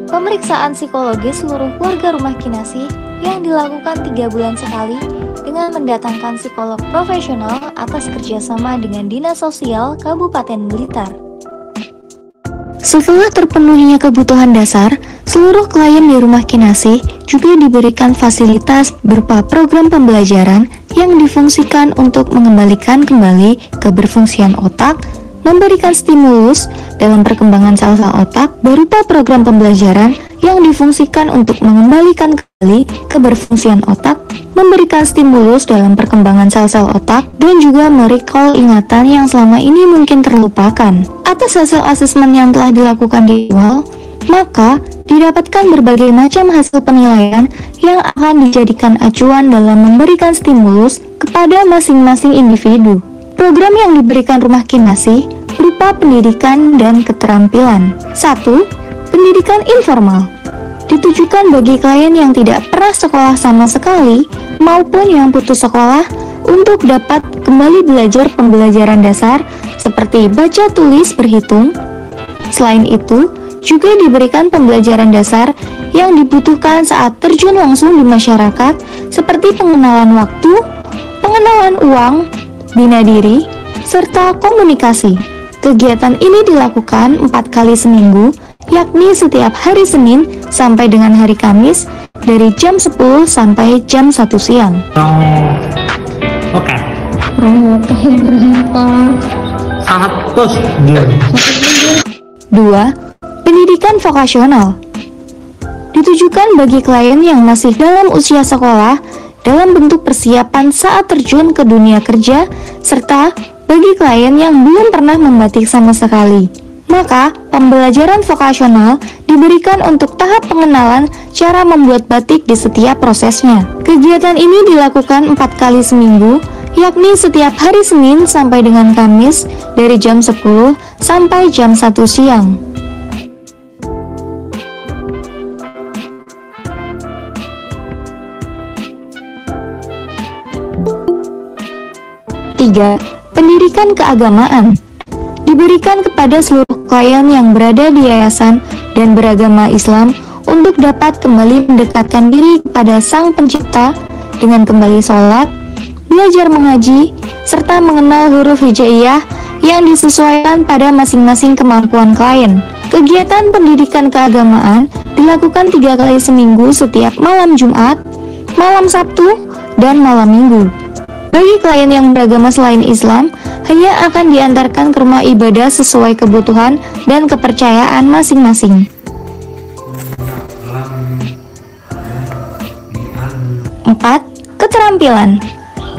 [SPEAKER 11] Pemeriksaan psikologis seluruh keluarga rumah kinasi yang dilakukan tiga bulan sekali dengan mendatangkan psikolog profesional atas kerjasama dengan Dinas Sosial Kabupaten Blitar. Setelah terpenuhinya kebutuhan dasar, seluruh klien di rumah kinasi juga diberikan fasilitas berupa program pembelajaran yang difungsikan untuk mengembalikan kembali keberfungsian otak, memberikan stimulus dalam perkembangan sel-sel otak berupa program pembelajaran yang difungsikan untuk mengembalikan kembali keberfungsian otak, memberikan stimulus dalam perkembangan sel-sel otak, dan juga merecall ingatan yang selama ini mungkin terlupakan. Atas hasil asesmen yang telah dilakukan di awal, maka didapatkan berbagai macam hasil penilaian yang akan dijadikan acuan dalam memberikan stimulus kepada masing-masing individu. Program yang diberikan rumah kinasi berupa pendidikan dan keterampilan. 1. Pendidikan informal ditujukan bagi klien yang tidak pernah sekolah sama sekali maupun yang putus sekolah untuk dapat kembali belajar pembelajaran dasar seperti baca tulis berhitung. Selain itu, juga diberikan pembelajaran dasar yang dibutuhkan saat terjun langsung di masyarakat seperti pengenalan waktu, pengenalan uang, bina diri, serta komunikasi. Kegiatan ini dilakukan empat kali seminggu, yakni setiap hari Senin sampai dengan hari Kamis dari jam 10 sampai jam 1 siang.
[SPEAKER 12] Oke.
[SPEAKER 11] Dua, pendidikan vokasional ditujukan bagi klien yang masih dalam usia sekolah dalam bentuk persiapan saat terjun ke dunia kerja, serta bagi klien yang belum pernah membatik sama sekali. Maka, pembelajaran vokasional diberikan untuk tahap pengenalan cara membuat batik di setiap prosesnya. Kegiatan ini dilakukan empat kali seminggu, yakni setiap hari Senin sampai dengan Kamis dari jam 10 sampai jam 1 siang. 3. Pendidikan keagamaan diberikan kepada seluruh klien yang berada di yayasan dan beragama Islam untuk dapat kembali mendekatkan diri kepada Sang Pencipta dengan kembali sholat, belajar mengaji, serta mengenal huruf hijaiyah yang disesuaikan pada masing-masing kemampuan klien. Kegiatan pendidikan keagamaan dilakukan tiga kali seminggu setiap malam Jumat, malam Sabtu, dan malam Minggu. Bagi klien yang beragama selain Islam, hanya akan diantarkan ke rumah ibadah sesuai kebutuhan dan kepercayaan masing-masing. 4. Keterampilan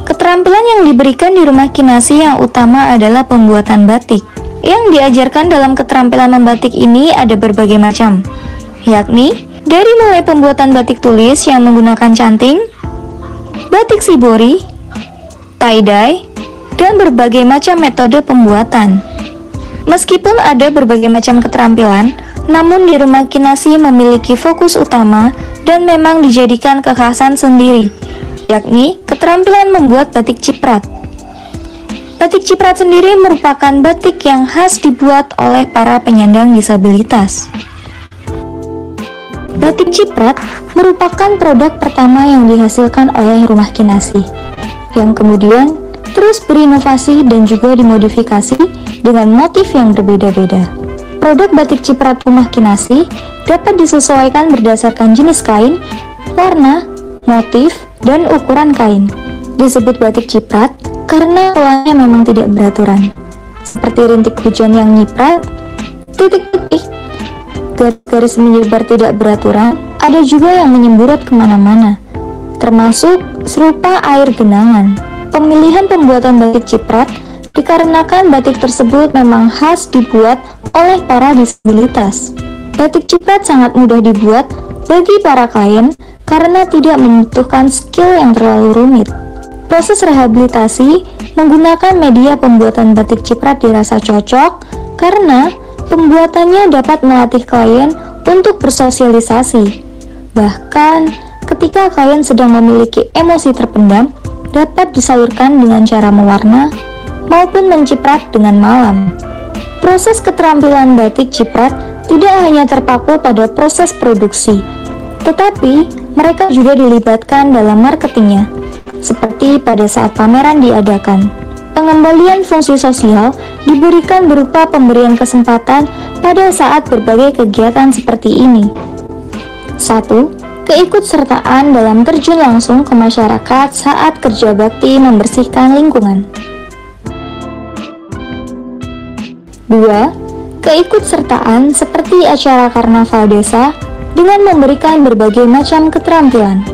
[SPEAKER 11] Keterampilan yang diberikan di rumah kinasi yang utama adalah pembuatan batik. Yang diajarkan dalam keterampilan membatik ini ada berbagai macam, yakni dari mulai pembuatan batik tulis yang menggunakan canting, batik sibori, tie-dye, dan berbagai macam metode pembuatan. Meskipun ada berbagai macam keterampilan, namun di rumah kinasi memiliki fokus utama dan memang dijadikan kekhasan sendiri, yakni keterampilan membuat batik ciprat. Batik ciprat sendiri merupakan batik yang khas dibuat oleh para penyandang disabilitas. Batik ciprat merupakan produk pertama yang dihasilkan oleh rumah kinasi yang kemudian terus berinovasi dan juga dimodifikasi dengan motif yang berbeda-beda. Produk batik ciprat rumah kinasi dapat disesuaikan berdasarkan jenis kain, warna, motif, dan ukuran kain. Disebut batik ciprat karena polanya memang tidak beraturan, seperti rintik hujan yang nyiprat, titik-titik, garis menyebar tidak beraturan, ada juga yang menyemburat ke mana-mana termasuk serupa air genangan. Pemilihan pembuatan batik ciprat dikarenakan batik tersebut memang khas dibuat oleh para disabilitas. Batik ciprat sangat mudah dibuat bagi para klien karena tidak membutuhkan skill yang terlalu rumit. Proses rehabilitasi menggunakan media pembuatan batik ciprat dirasa cocok karena pembuatannya dapat melatih klien untuk bersosialisasi. Bahkan, ketika klien sedang memiliki emosi terpendam, dapat disalurkan dengan cara mewarna maupun menciprat dengan malam. Proses keterampilan batik ciprat tidak hanya terpaku pada proses produksi, tetapi mereka juga dilibatkan dalam marketingnya, seperti pada saat pameran diadakan. Pengembalian fungsi sosial diberikan berupa pemberian kesempatan pada saat berbagai kegiatan seperti ini. 1. Keikutsertaan dalam terjun langsung ke masyarakat saat kerja bakti membersihkan lingkungan. 2. Keikutsertaan seperti acara karnaval desa dengan memberikan berbagai macam keterampilan.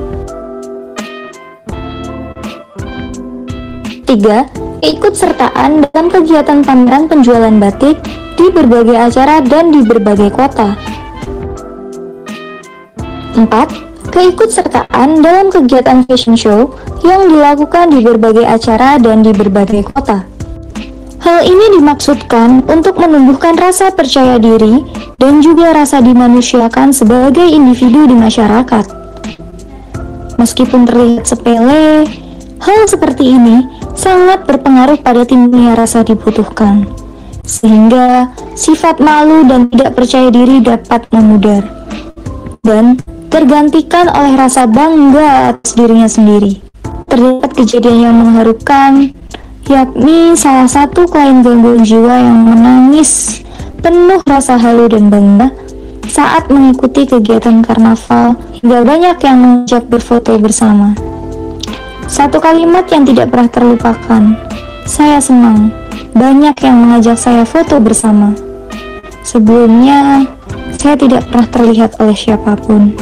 [SPEAKER 11] 3. Ikut sertaan dalam kegiatan pameran penjualan batik di berbagai acara dan di berbagai kota. 4. Keikutsertaan dalam kegiatan fashion show yang dilakukan di berbagai acara dan di berbagai kota. Hal ini dimaksudkan untuk menumbuhkan rasa percaya diri dan juga rasa dimanusiakan sebagai individu di masyarakat. Meskipun terlihat sepele, hal seperti ini sangat berpengaruh pada timbulnya rasa dibutuhkan, sehingga sifat malu dan tidak percaya diri dapat memudar dan tergantikan oleh rasa bangga atas dirinya sendiri. Terdapat kejadian yang mengharukan yakni salah satu klien gangguan jiwa yang menangis penuh rasa halu dan bangga saat mengikuti kegiatan karnaval hingga banyak yang mengajak berfoto bersama. Satu kalimat yang tidak pernah terlupakan, saya senang banyak yang mengajak saya foto bersama. Sebelumnya, saya tidak pernah terlihat oleh siapa pun.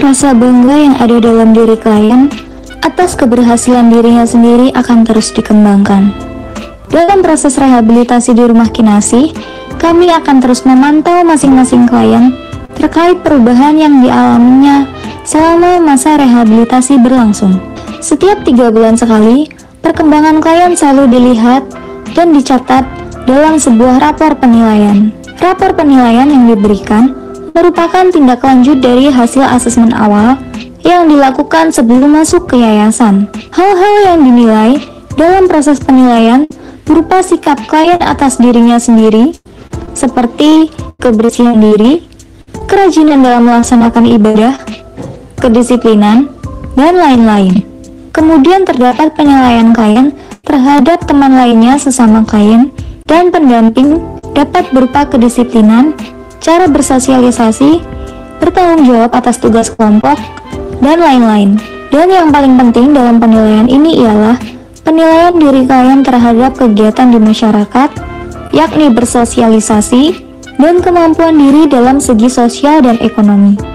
[SPEAKER 11] Rasa bangga yang ada dalam diri klien atas keberhasilan dirinya sendiri akan terus dikembangkan. Dalam proses rehabilitasi di rumah kinasi, kami akan terus memantau masing-masing klien terkait perubahan yang dialaminya selama masa rehabilitasi berlangsung. Setiap tiga bulan sekali, perkembangan klien selalu dilihat dan dicatat dalam sebuah rapor penilaian. Rapor penilaian yang diberikan merupakan tindak lanjut dari hasil asesmen awal yang dilakukan sebelum masuk ke yayasan. Hal-hal yang dinilai dalam proses penilaian berupa sikap klien atas dirinya sendiri, seperti kebersihan diri, kerajinan dalam melaksanakan ibadah, kedisiplinan, dan lain-lain. Kemudian terdapat penilaian klien terhadap teman lainnya sesama klien dan pendamping dapat berupa kedisiplinan, cara bersosialisasi, bertanggung jawab atas tugas kelompok, dan lain-lain. Dan yang paling penting dalam penilaian ini ialah penilaian diri kalian terhadap kegiatan di masyarakat, yakni bersosialisasi dan kemampuan diri dalam segi sosial dan ekonomi.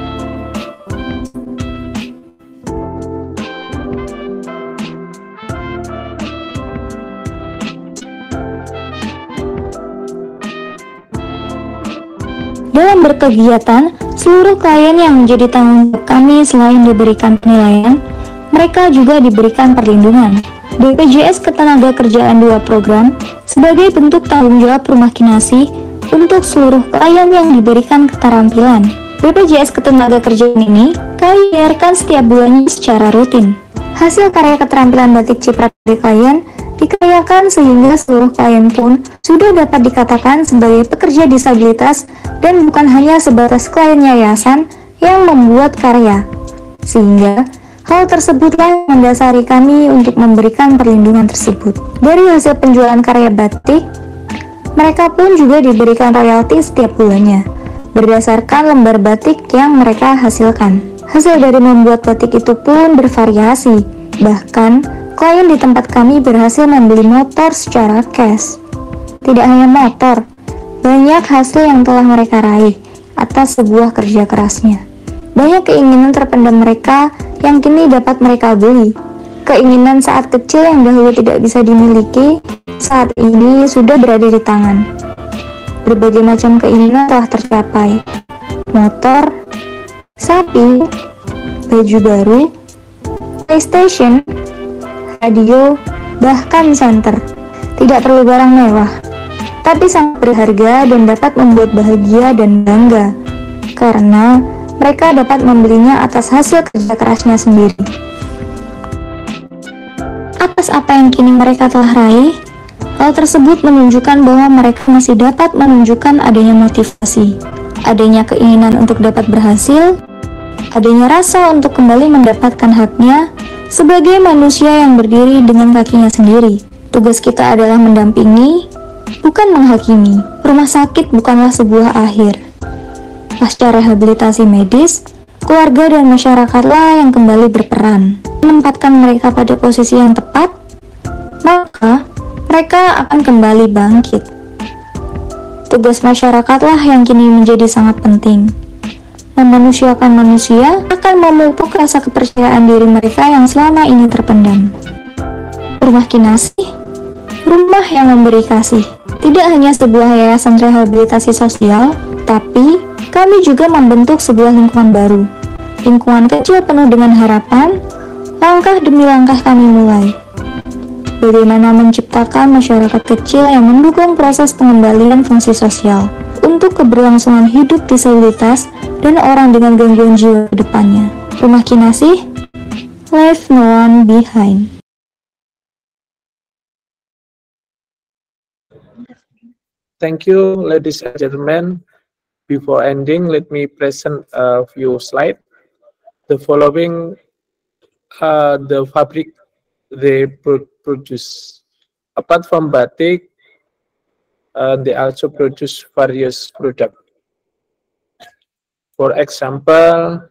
[SPEAKER 11] Berkegiatan, seluruh klien yang menjadi tanggung jawab kami selain diberikan penilaian, mereka juga diberikan perlindungan. BPJS Ketenaga Kerjaan 2 program sebagai bentuk tanggung jawab rumah kinasi untuk seluruh klien yang diberikan keterampilan. BPJS Ketenaga Kerjaan ini kami bayarkan setiap bulannya secara rutin. Hasil karya keterampilan batik ciprat dari klien dikayakan sehingga seluruh klien pun sudah dapat dikatakan sebagai pekerja disabilitas dan bukan hanya sebatas klien yayasan yang membuat karya. Sehingga hal tersebutlah yang mendasari kami untuk memberikan perlindungan tersebut. Dari hasil penjualan karya batik, mereka pun juga diberikan royalti setiap bulannya berdasarkan lembar batik yang mereka hasilkan. Hasil dari membuat batik itu pun bervariasi, bahkan klien di tempat kami berhasil membeli motor secara cash. Tidak hanya motor, banyak hasil yang telah mereka raih atas sebuah kerja kerasnya. Banyak keinginan terpendam mereka yang kini dapat mereka beli. Keinginan saat kecil yang dahulu tidak bisa dimiliki, saat ini sudah berada di tangan. Berbagai macam keinginan telah tercapai. motor, sapi, baju baru, PlayStation, radio, bahkan santer. Tidak perlu barang mewah, tapi sangat berharga dan dapat membuat bahagia dan bangga, karena mereka dapat membelinya atas hasil kerja kerasnya sendiri. Atas apa yang kini mereka telah raih, hal tersebut menunjukkan bahwa mereka masih dapat menunjukkan adanya motivasi, adanya keinginan untuk dapat berhasil, adanya rasa untuk kembali mendapatkan haknya sebagai manusia yang berdiri dengan kakinya sendiri. Tugas kita adalah mendampingi, bukan menghakimi. Rumah sakit bukanlah sebuah akhir. Pasca rehabilitasi medis, keluarga dan masyarakatlah yang kembali berperan. Menempatkan mereka pada posisi yang tepat, maka mereka akan kembali bangkit. Tugas masyarakatlah yang kini menjadi sangat penting. Memanusiakan manusia akan memupuk rasa kepercayaan diri mereka yang selama ini terpendam. Rumah Kinasih rumah yang memberi kasih. Tidak hanya sebuah yayasan rehabilitasi sosial, tapi kami juga membentuk sebuah lingkungan baru. Lingkungan kecil penuh dengan harapan, langkah demi langkah kami mulai. Bagaimana menciptakan masyarakat kecil yang mendukung proses pengembalian fungsi sosial untuk keberlangsungan hidup disabilitas dan orang dengan gangguan jiwa ke depannya. Rumah Kinasih, Life No One Behind.
[SPEAKER 10] Thank you, ladies and gentlemen. Before ending, let me present a few slides. The following uh, the fabric they produce. Apart from batik, Uh, they also produce various products. For example.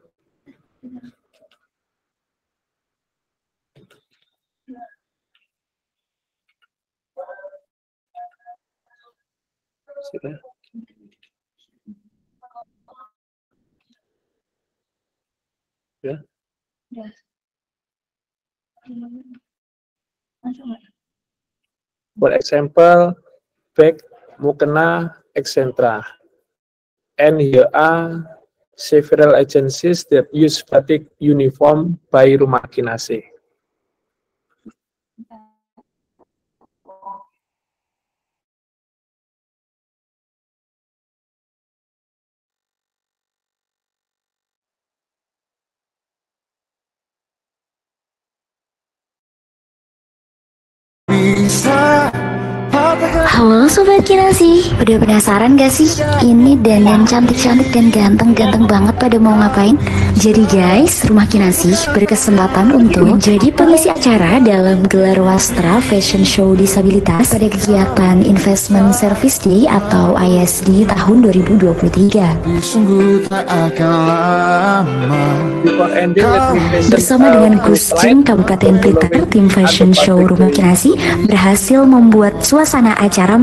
[SPEAKER 10] Ya. For example, back mukena excentra. And here are several agencies that use batik uniform by Rumah
[SPEAKER 11] Halo Sobat Kinasi, udah penasaran gak sih? Ini dan yang cantik-cantik dan ganteng-ganteng banget pada mau ngapain? Jadi guys, Rumah Kinasi berkesempatan untuk menjadi pengisi acara dalam gelar Wastra Fashion Show Disabilitas pada kegiatan Investment Service Day atau ISD tahun 2023. Bersama dengan Gus Jeng Kabupaten Blitar, tim Fashion Show Rumah Kinasi berhasil membuat suasana acara acara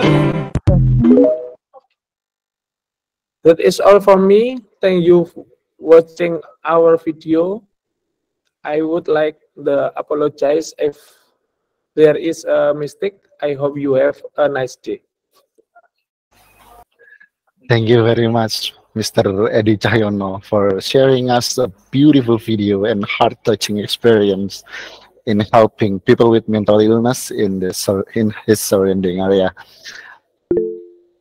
[SPEAKER 10] That is all for me. Thank you for watching our video. I would like to apologize if there is a mistake. I hope you have a nice day.
[SPEAKER 2] Thank you very much, Mr. Eddie Cahyono, for sharing us a beautiful video and heart-touching experience in helping people with mental illness in the in his surrounding area.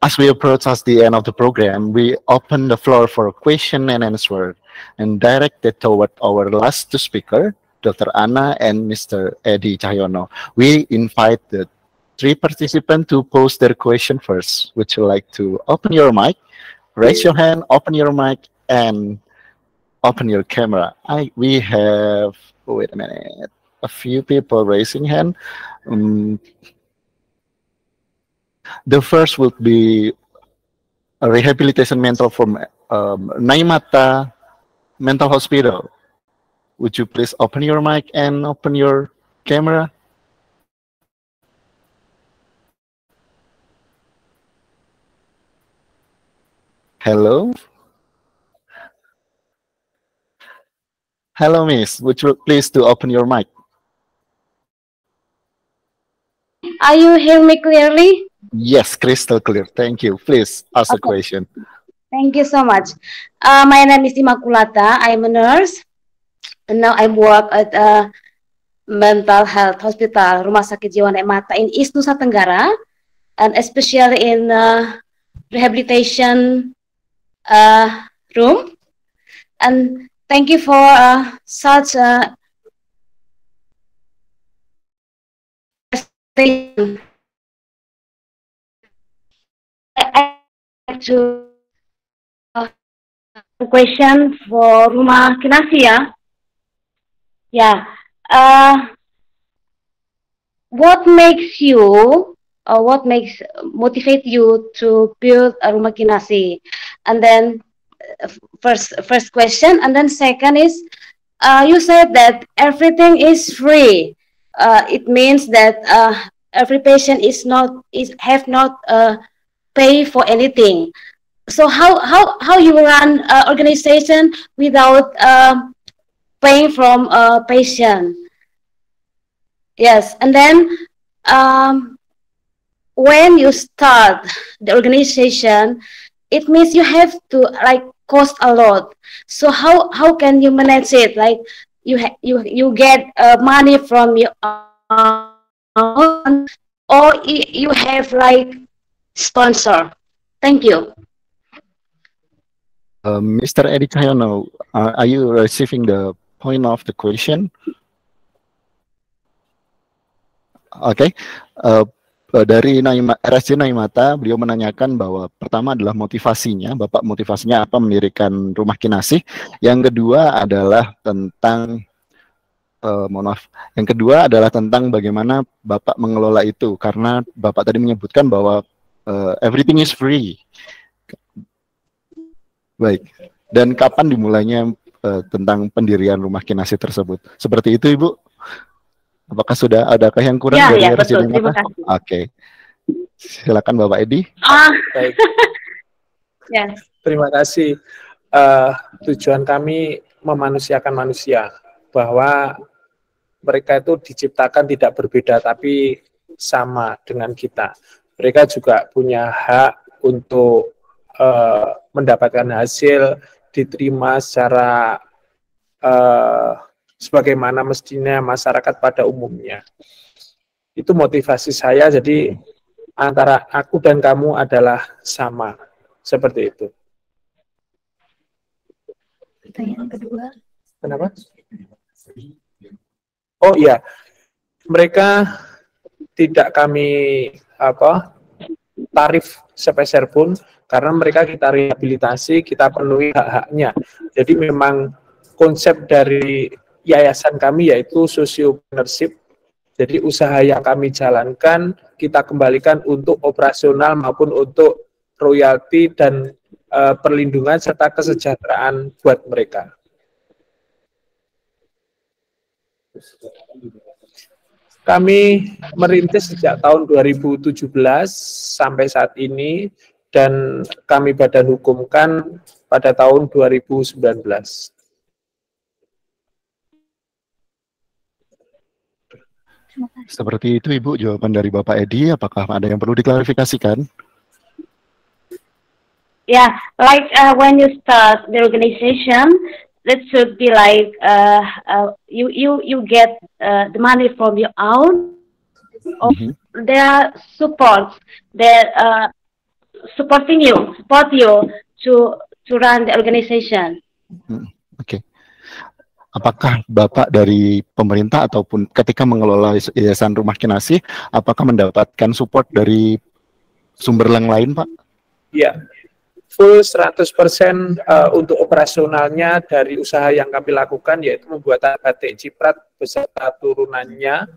[SPEAKER 2] As we approach as the end of the program, we open the floor for a question and answer and direct it toward our last two speaker, Dr. Anna and Mr. Eddie Cahyono. We invite the three participants to pose their question first. Would you like to open your mic, raise your hand, open your mic, and open your camera? I we have wait a minute, a few people raising hand. Um, the first would be a rehabilitation mentor from um, Naimata Mental Hospital. Would you please open your mic and open your camera? Hello? Hello, Miss. Would you please to open your mic?
[SPEAKER 13] Are you hear me clearly?
[SPEAKER 2] Yes, crystal clear. Thank you. Please ask
[SPEAKER 13] Okay.
[SPEAKER 2] question.
[SPEAKER 13] Thank you so much. Uh, my name is Immaculata. I'm a nurse. And now I work at a mental health hospital, Rumah Sakit Jiwa Mata in East Nusa Tenggara, and especially in uh, rehabilitation uh, room. And thank you for uh, such a presentation. I like to uh, question for Rumah Kinasih. Yeah. Uh, what makes you or what makes motivate you to build a Rumah Kinasih? And then uh, first first question and then second is uh, you said that everything is free. Uh, it means that uh, every patient is not is have not uh, pay for anything. So how how how you run uh, organization without um paying from a patient? Yes, and then um, when you start the organization, it means you have to like cost a lot. So how how can you manage it? Like you you you get uh, money from your own, or you have like sponsor. Thank you.
[SPEAKER 2] Uh, Mr. Edi Cahyono, uh, are you receiving the point of the question? Oke, uh, uh, dari Naima, RSC Naimata, beliau menanyakan bahwa pertama adalah motivasinya, Bapak motivasinya apa mendirikan rumah kinasih. Yang kedua adalah tentang, uh, mohon maaf, yang kedua adalah tentang bagaimana Bapak mengelola itu, karena Bapak tadi menyebutkan bahwa uh, everything is free. Baik, dan kapan dimulainya uh, tentang pendirian rumah kinasih tersebut? Seperti itu, Ibu? Apakah sudah adakah yang kurang
[SPEAKER 13] Ya,
[SPEAKER 2] dari
[SPEAKER 13] ya,
[SPEAKER 2] RSC
[SPEAKER 13] betul. Terima
[SPEAKER 2] Naimata?
[SPEAKER 13] kasih.
[SPEAKER 2] Oke, silakan Bapak Edi.
[SPEAKER 13] Ah,
[SPEAKER 10] Baik, *laughs*
[SPEAKER 13] yes.
[SPEAKER 10] terima kasih. Eh, tujuan kami memanusiakan manusia, bahwa mereka itu diciptakan tidak berbeda tapi sama dengan kita. Mereka juga punya hak untuk eh, mendapatkan hasil diterima secara eh, sebagaimana mestinya masyarakat pada umumnya. Itu motivasi saya, jadi antara aku dan kamu adalah sama, seperti itu.
[SPEAKER 11] Pertanyaan kedua.
[SPEAKER 10] Kenapa? Oh iya, mereka tidak kami apa tarif sepeser pun karena mereka kita rehabilitasi, kita penuhi hak-haknya. Jadi memang konsep dari yayasan kami yaitu sosiopreneurship. Jadi usaha yang kami jalankan kita kembalikan untuk operasional maupun untuk royalti dan eh, perlindungan serta kesejahteraan buat mereka. Kami merintis sejak tahun 2017 sampai saat ini dan kami badan hukumkan pada tahun 2019.
[SPEAKER 2] Seperti itu Ibu jawaban dari Bapak Edi. Apakah ada yang perlu diklarifikasikan?
[SPEAKER 13] Yeah, like uh, when you start the organization, that should be like uh, uh, you you you get uh, the money from your own. Or there are support that uh, supporting you, support you to to run the organization.
[SPEAKER 2] Oke. Apakah Bapak dari pemerintah ataupun ketika mengelola Yayasan Rumah Kinasih, apakah mendapatkan support dari sumber yang lain, Pak?
[SPEAKER 10] Ya, full 100% eh, untuk operasionalnya dari usaha yang kami lakukan yaitu membuat batik ciprat beserta turunannya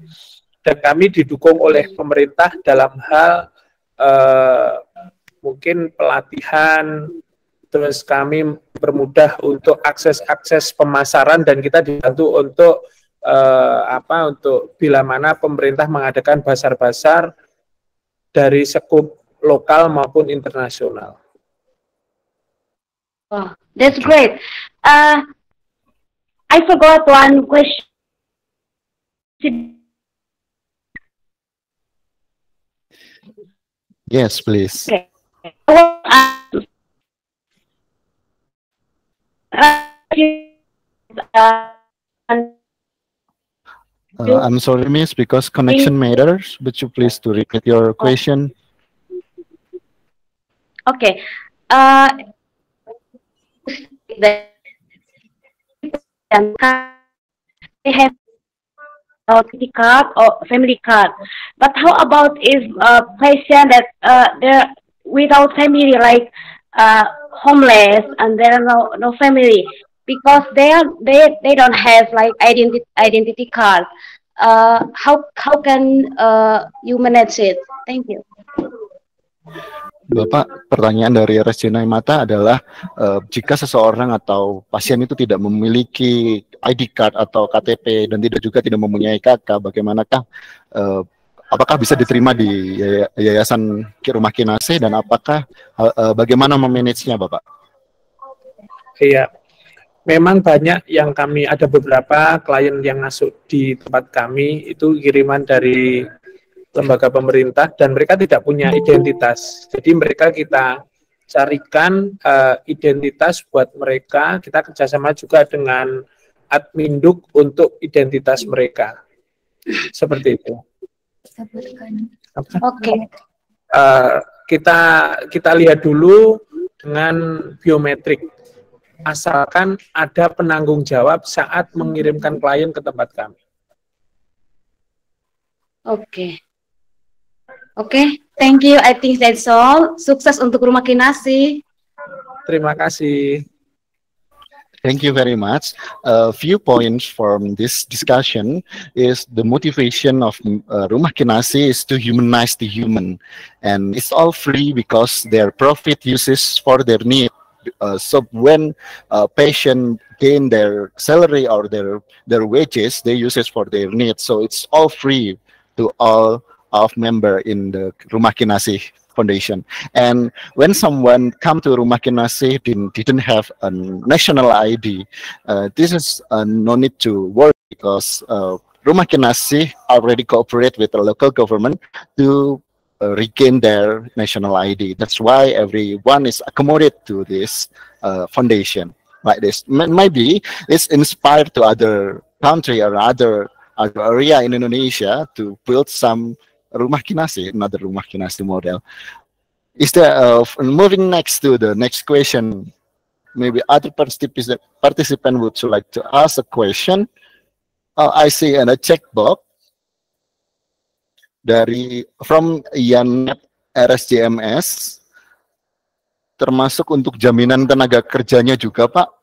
[SPEAKER 10] dan kami didukung oleh pemerintah dalam hal eh, mungkin pelatihan terus kami permudah untuk akses-akses pemasaran dan kita dibantu untuk eh, apa untuk bila mana pemerintah mengadakan pasar-pasar dari sekup lokal maupun internasional.
[SPEAKER 13] Oh, that's great. Uh, I forgot one question.
[SPEAKER 2] Yes, please.
[SPEAKER 13] Okay. Uh,
[SPEAKER 2] Uh, I'm sorry, miss, because connection matters. Would you please to repeat your question?
[SPEAKER 13] Okay. Uh, they have a card or family card. But how about if a patient that uh, they're without family, like uh, homeless, and there are no no family because they are they they don't have like identity identity card. Uh, how how can uh, you manage it? Thank you.
[SPEAKER 2] Bapak, pertanyaan dari RSC Mata adalah uh, jika seseorang atau pasien itu tidak memiliki ID card atau KTP dan tidak juga tidak mempunyai KK, bagaimanakah uh, apakah bisa diterima di yayasan rumah kinase dan apakah uh, bagaimana memanagenya Bapak?
[SPEAKER 10] Iya, memang banyak yang kami ada beberapa klien yang masuk di tempat kami itu kiriman dari lembaga pemerintah dan mereka tidak punya identitas. Jadi mereka kita carikan uh, identitas buat mereka. Kita kerjasama juga dengan adminduk untuk identitas mereka. Seperti itu.
[SPEAKER 13] Oke. Okay.
[SPEAKER 10] Uh, kita kita lihat dulu dengan biometrik. Asalkan ada penanggung jawab saat mengirimkan klien ke tempat kami.
[SPEAKER 13] Oke. Okay. Oke, okay, thank you. I think that's all. Sukses untuk Rumah Kinasih.
[SPEAKER 10] Terima kasih.
[SPEAKER 2] Thank you very much. A few points from this discussion is the motivation of uh, Rumah Kinasih is to humanize the human. And it's all free because their profit uses for their need. Uh, so when a patient gain their salary or their their wages, they use it for their needs. So it's all free to all of member in the Rumah Kinasih Foundation. And when someone come to Rumah Kinasih didn't, didn't have a national ID, uh, this is uh, no need to worry because uh, Rumah Kinasih already cooperate with the local government to uh, regain their national ID. That's why everyone is accommodated to this uh, foundation like this. M maybe it's inspired to other country or other, other area in Indonesia to build some rumah kinasi, another rumah kinasi model. Is there, uh, moving next to the next question, maybe other participant, participant would like to ask a question. Uh, I see in a checkbox dari from Yanet RSJMS termasuk untuk jaminan tenaga kerjanya juga Pak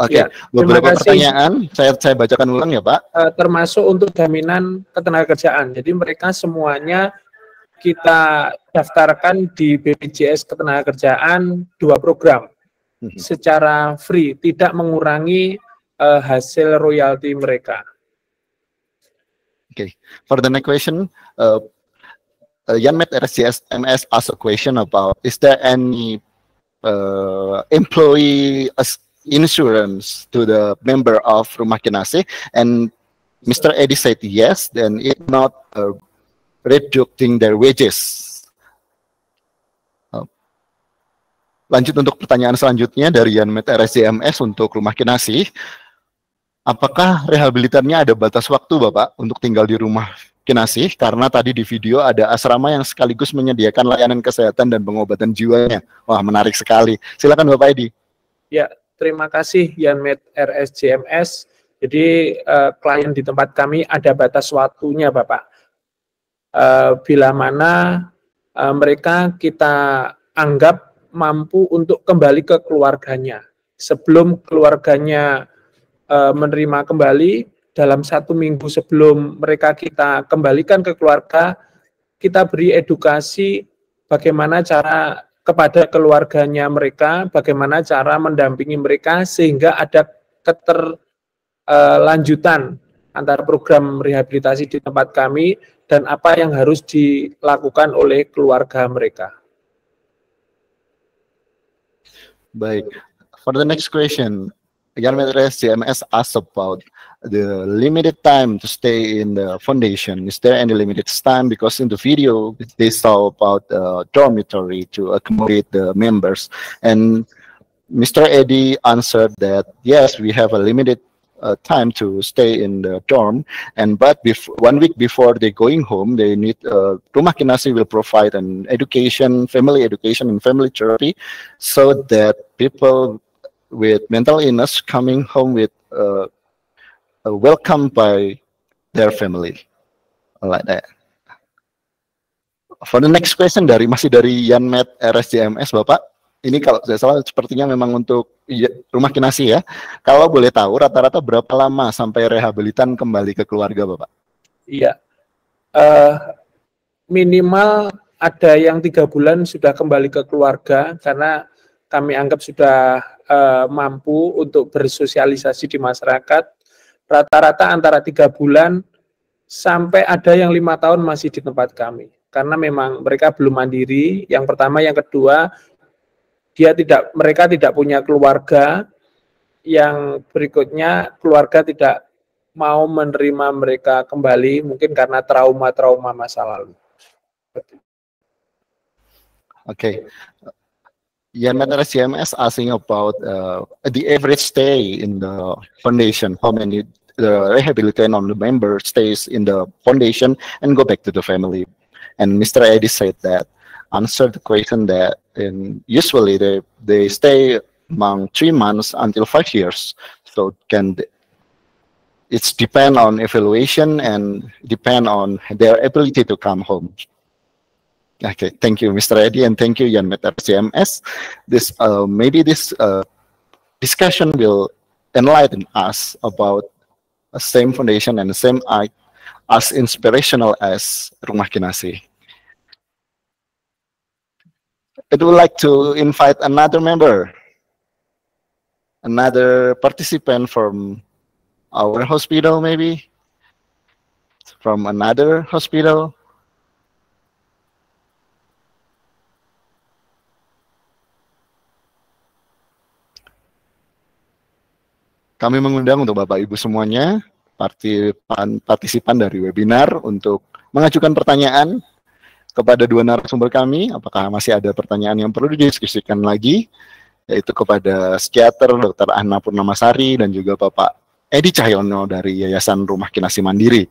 [SPEAKER 2] Oke, okay. ya, beberapa pertanyaan saya saya bacakan ulang ya Pak.
[SPEAKER 10] Uh, termasuk untuk jaminan ketenagakerjaan. Jadi mereka semuanya kita daftarkan di BPJS Ketenagakerjaan dua program hmm. secara free, tidak mengurangi uh, hasil royalti mereka.
[SPEAKER 2] Oke, okay. for the next question, uh, uh, Yanmet RSCS MS asked a question about is there any uh, employee insurance to the member of Rumah Kinase and Mr. Eddie said yes, then it not uh, reducing their wages. Uh, lanjut untuk pertanyaan selanjutnya dari Yanmet RSCMS untuk Rumah Kinasi. Apakah rehabilitannya ada batas waktu Bapak untuk tinggal di rumah Kinasi? Karena tadi di video ada asrama yang sekaligus menyediakan layanan kesehatan dan pengobatan jiwanya. Wah menarik sekali. Silakan Bapak Edi.
[SPEAKER 10] Ya, terima kasih Yanmed RSJMS. Jadi uh, klien di tempat kami ada batas waktunya Bapak. Uh, bila mana uh, mereka kita anggap mampu untuk kembali ke keluarganya. Sebelum keluarganya uh, menerima kembali dalam satu minggu sebelum mereka kita kembalikan ke keluarga, kita beri edukasi bagaimana cara kepada keluarganya mereka, bagaimana cara mendampingi mereka sehingga ada keterlanjutan antara program rehabilitasi di tempat kami dan apa yang harus dilakukan oleh keluarga mereka.
[SPEAKER 2] Baik. For the next question, Yarmetres CMS asked about the limited time to stay in the foundation. Is there any limited time? Because in the video, they saw about the dormitory to accommodate the members. And Mr. Eddie answered that, yes, we have a limited uh, time to stay in the dorm. And but one week before they going home, they need uh, Rumah Kinasih will provide an education, family education and family therapy, so that people with mental illness coming home with uh, welcomed by their family like that. For the next question dari masih dari Yanmet RSJMS Bapak. Ini kalau saya salah sepertinya memang untuk rumah kinasi ya. Kalau boleh tahu rata-rata berapa lama sampai rehabilitan kembali ke keluarga Bapak?
[SPEAKER 10] Iya. Uh, minimal ada yang tiga bulan sudah kembali ke keluarga karena kami anggap sudah uh, mampu untuk bersosialisasi di masyarakat rata-rata antara tiga bulan sampai ada yang lima tahun masih di tempat kami karena memang mereka belum mandiri yang pertama yang kedua dia tidak mereka tidak punya keluarga yang berikutnya keluarga tidak mau menerima mereka kembali mungkin karena trauma-trauma masa lalu.
[SPEAKER 2] Oke. Okay. Yeah, Metara CMS asking about uh, the average stay in the foundation, how many the rehabilitation on the member stays in the foundation and go back to the family. And Mr. Eddie said that answer the question that in usually they they stay among three months until five years. So can it's depend on evaluation and depend on their ability to come home. Okay, thank you, Mr. Eddie, and thank you, Jan Meter CMS. This uh, maybe this uh, discussion will enlighten us about same foundation and the same art as inspirational as Rumah Kinasih. I would like to invite another member, another participant from our hospital maybe, from another hospital. Kami mengundang untuk Bapak Ibu semuanya, partisipan, partisipan dari webinar untuk mengajukan pertanyaan kepada dua narasumber kami. Apakah masih ada pertanyaan yang perlu didiskusikan lagi? Yaitu kepada psikiater Dr. Anna Purnamasari dan juga Bapak Edi Cahyono dari Yayasan Rumah Kinasi Mandiri.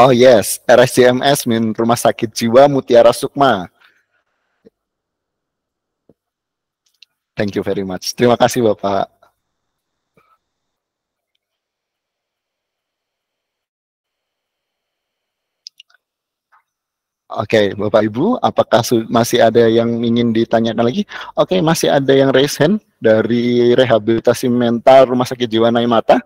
[SPEAKER 2] Oh yes, RSCMS min Rumah Sakit Jiwa Mutiara Sukma. Thank you very much. Terima kasih Bapak. Oke, okay, Bapak Ibu, apakah masih ada yang ingin ditanyakan lagi? Oke, okay, masih ada yang raise hand dari rehabilitasi mental Rumah Sakit Jiwa Naimata.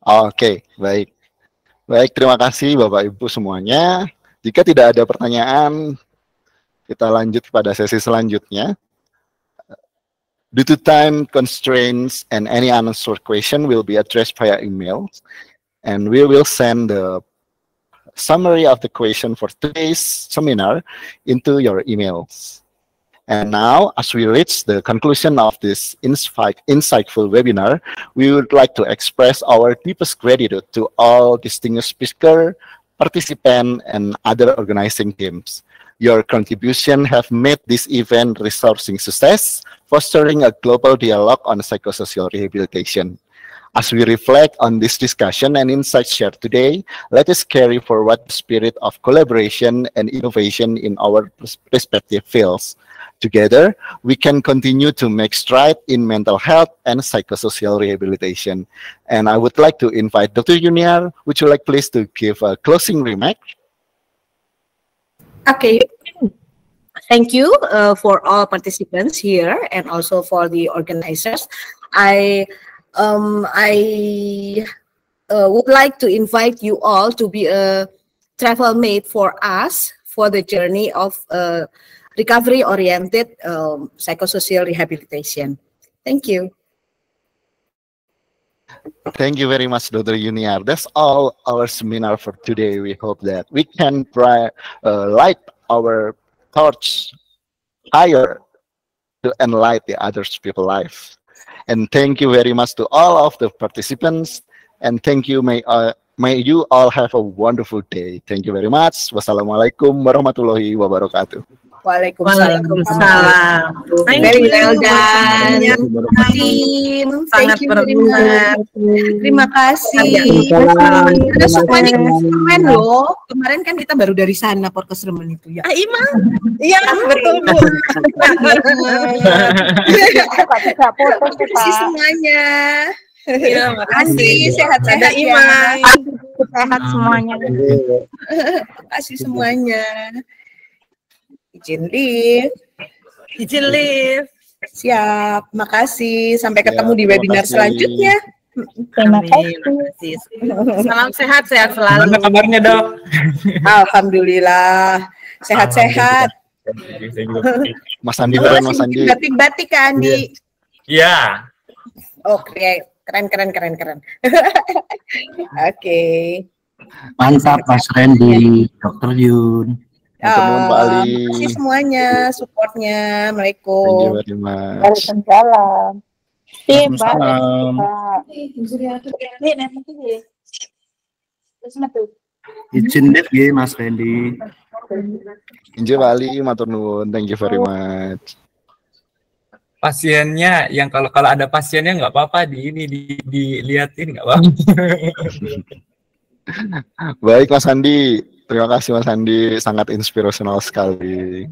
[SPEAKER 2] Oke, okay, baik. Baik, terima kasih Bapak Ibu semuanya. Jika tidak ada pertanyaan, kita lanjut pada sesi selanjutnya. Due to time constraints and any unanswered question will be addressed via email. And we will send the summary of the question for today's seminar into your emails. And now, as we reach the conclusion of this insightful webinar, we would like to express our deepest gratitude to all distinguished speakers, participants, and other organizing teams. Your contribution have made this event resourcing success, fostering a global dialogue on psychosocial rehabilitation. As we reflect on this discussion and insights shared today, let us carry forward the spirit of collaboration and innovation in our respective fields Together, we can continue to make stride in mental health and psychosocial rehabilitation. And I would like to invite Dr. Junior. Would you like please to give a closing remark?
[SPEAKER 3] Okay. Thank you uh, for all participants here and also for the organizers. I um, I uh, would like to invite you all to be a travel mate for us for the journey of uh, recovery-oriented um, psychosocial rehabilitation. Thank you.
[SPEAKER 2] Thank you very much, Dr. Junior. That's all our seminar for today. We hope that we can uh, light our torch higher to enlighten the others people's life. And thank you very much to all of the participants. And thank you. May, uh, may you all have a wonderful day. Thank you very much. Wassalamualaikum warahmatullahi wabarakatuh.
[SPEAKER 3] Waalaikumsalam.
[SPEAKER 14] Waalaikumsalam. Thank
[SPEAKER 3] Very
[SPEAKER 14] you.
[SPEAKER 3] well done. Tim,
[SPEAKER 14] Sangat
[SPEAKER 3] thank you very
[SPEAKER 14] berguna.
[SPEAKER 3] Terima kasih. Karena semuanya keren loh. Kemarin kan kita baru dari sana Porkesremen itu ya.
[SPEAKER 14] Ah, Ima. Iya, betul Bu.
[SPEAKER 3] Terima kasih semuanya.
[SPEAKER 14] Iya,
[SPEAKER 3] Terima kasih. Sehat-sehat ya.
[SPEAKER 14] Ima.
[SPEAKER 5] Sehat semuanya.
[SPEAKER 3] Terima kasih semuanya. Izin live.
[SPEAKER 14] Izin live.
[SPEAKER 3] Siap. Makasih. Sampai
[SPEAKER 2] Ya,
[SPEAKER 3] ketemu di webinar
[SPEAKER 2] kasih.
[SPEAKER 3] selanjutnya.
[SPEAKER 5] Terima
[SPEAKER 14] kasih. Salam sehat, sehat selalu.
[SPEAKER 4] Gimana kabarnya dok?
[SPEAKER 3] Alhamdulillah. Sehat-sehat.
[SPEAKER 2] Mas Andi, keren Mas Andi.
[SPEAKER 3] Batik-batik kan, Andi.
[SPEAKER 4] Ya.
[SPEAKER 3] Oke, keren keren keren keren. *laughs* Oke.
[SPEAKER 12] Mantap Mas Randy, Dr. Yun.
[SPEAKER 2] Teman Pak Ali.
[SPEAKER 3] Terima kasih semuanya supportnya.
[SPEAKER 2] Thank you
[SPEAKER 3] Assalamualaikum.
[SPEAKER 2] very much.
[SPEAKER 5] Waalaikumsalam.
[SPEAKER 12] Waalaikumsalam. Izin deh ya Mas Randy.
[SPEAKER 2] Inje Pak Ali, matur nuwun. Thank you very much.
[SPEAKER 4] Pasiennya yang kalau kalau ada pasiennya nggak apa-apa di ini di diliatin nggak apa-apa. *laughs*
[SPEAKER 2] Baik Mas Andi, terima kasih Mas Andi, sangat inspirasional sekali.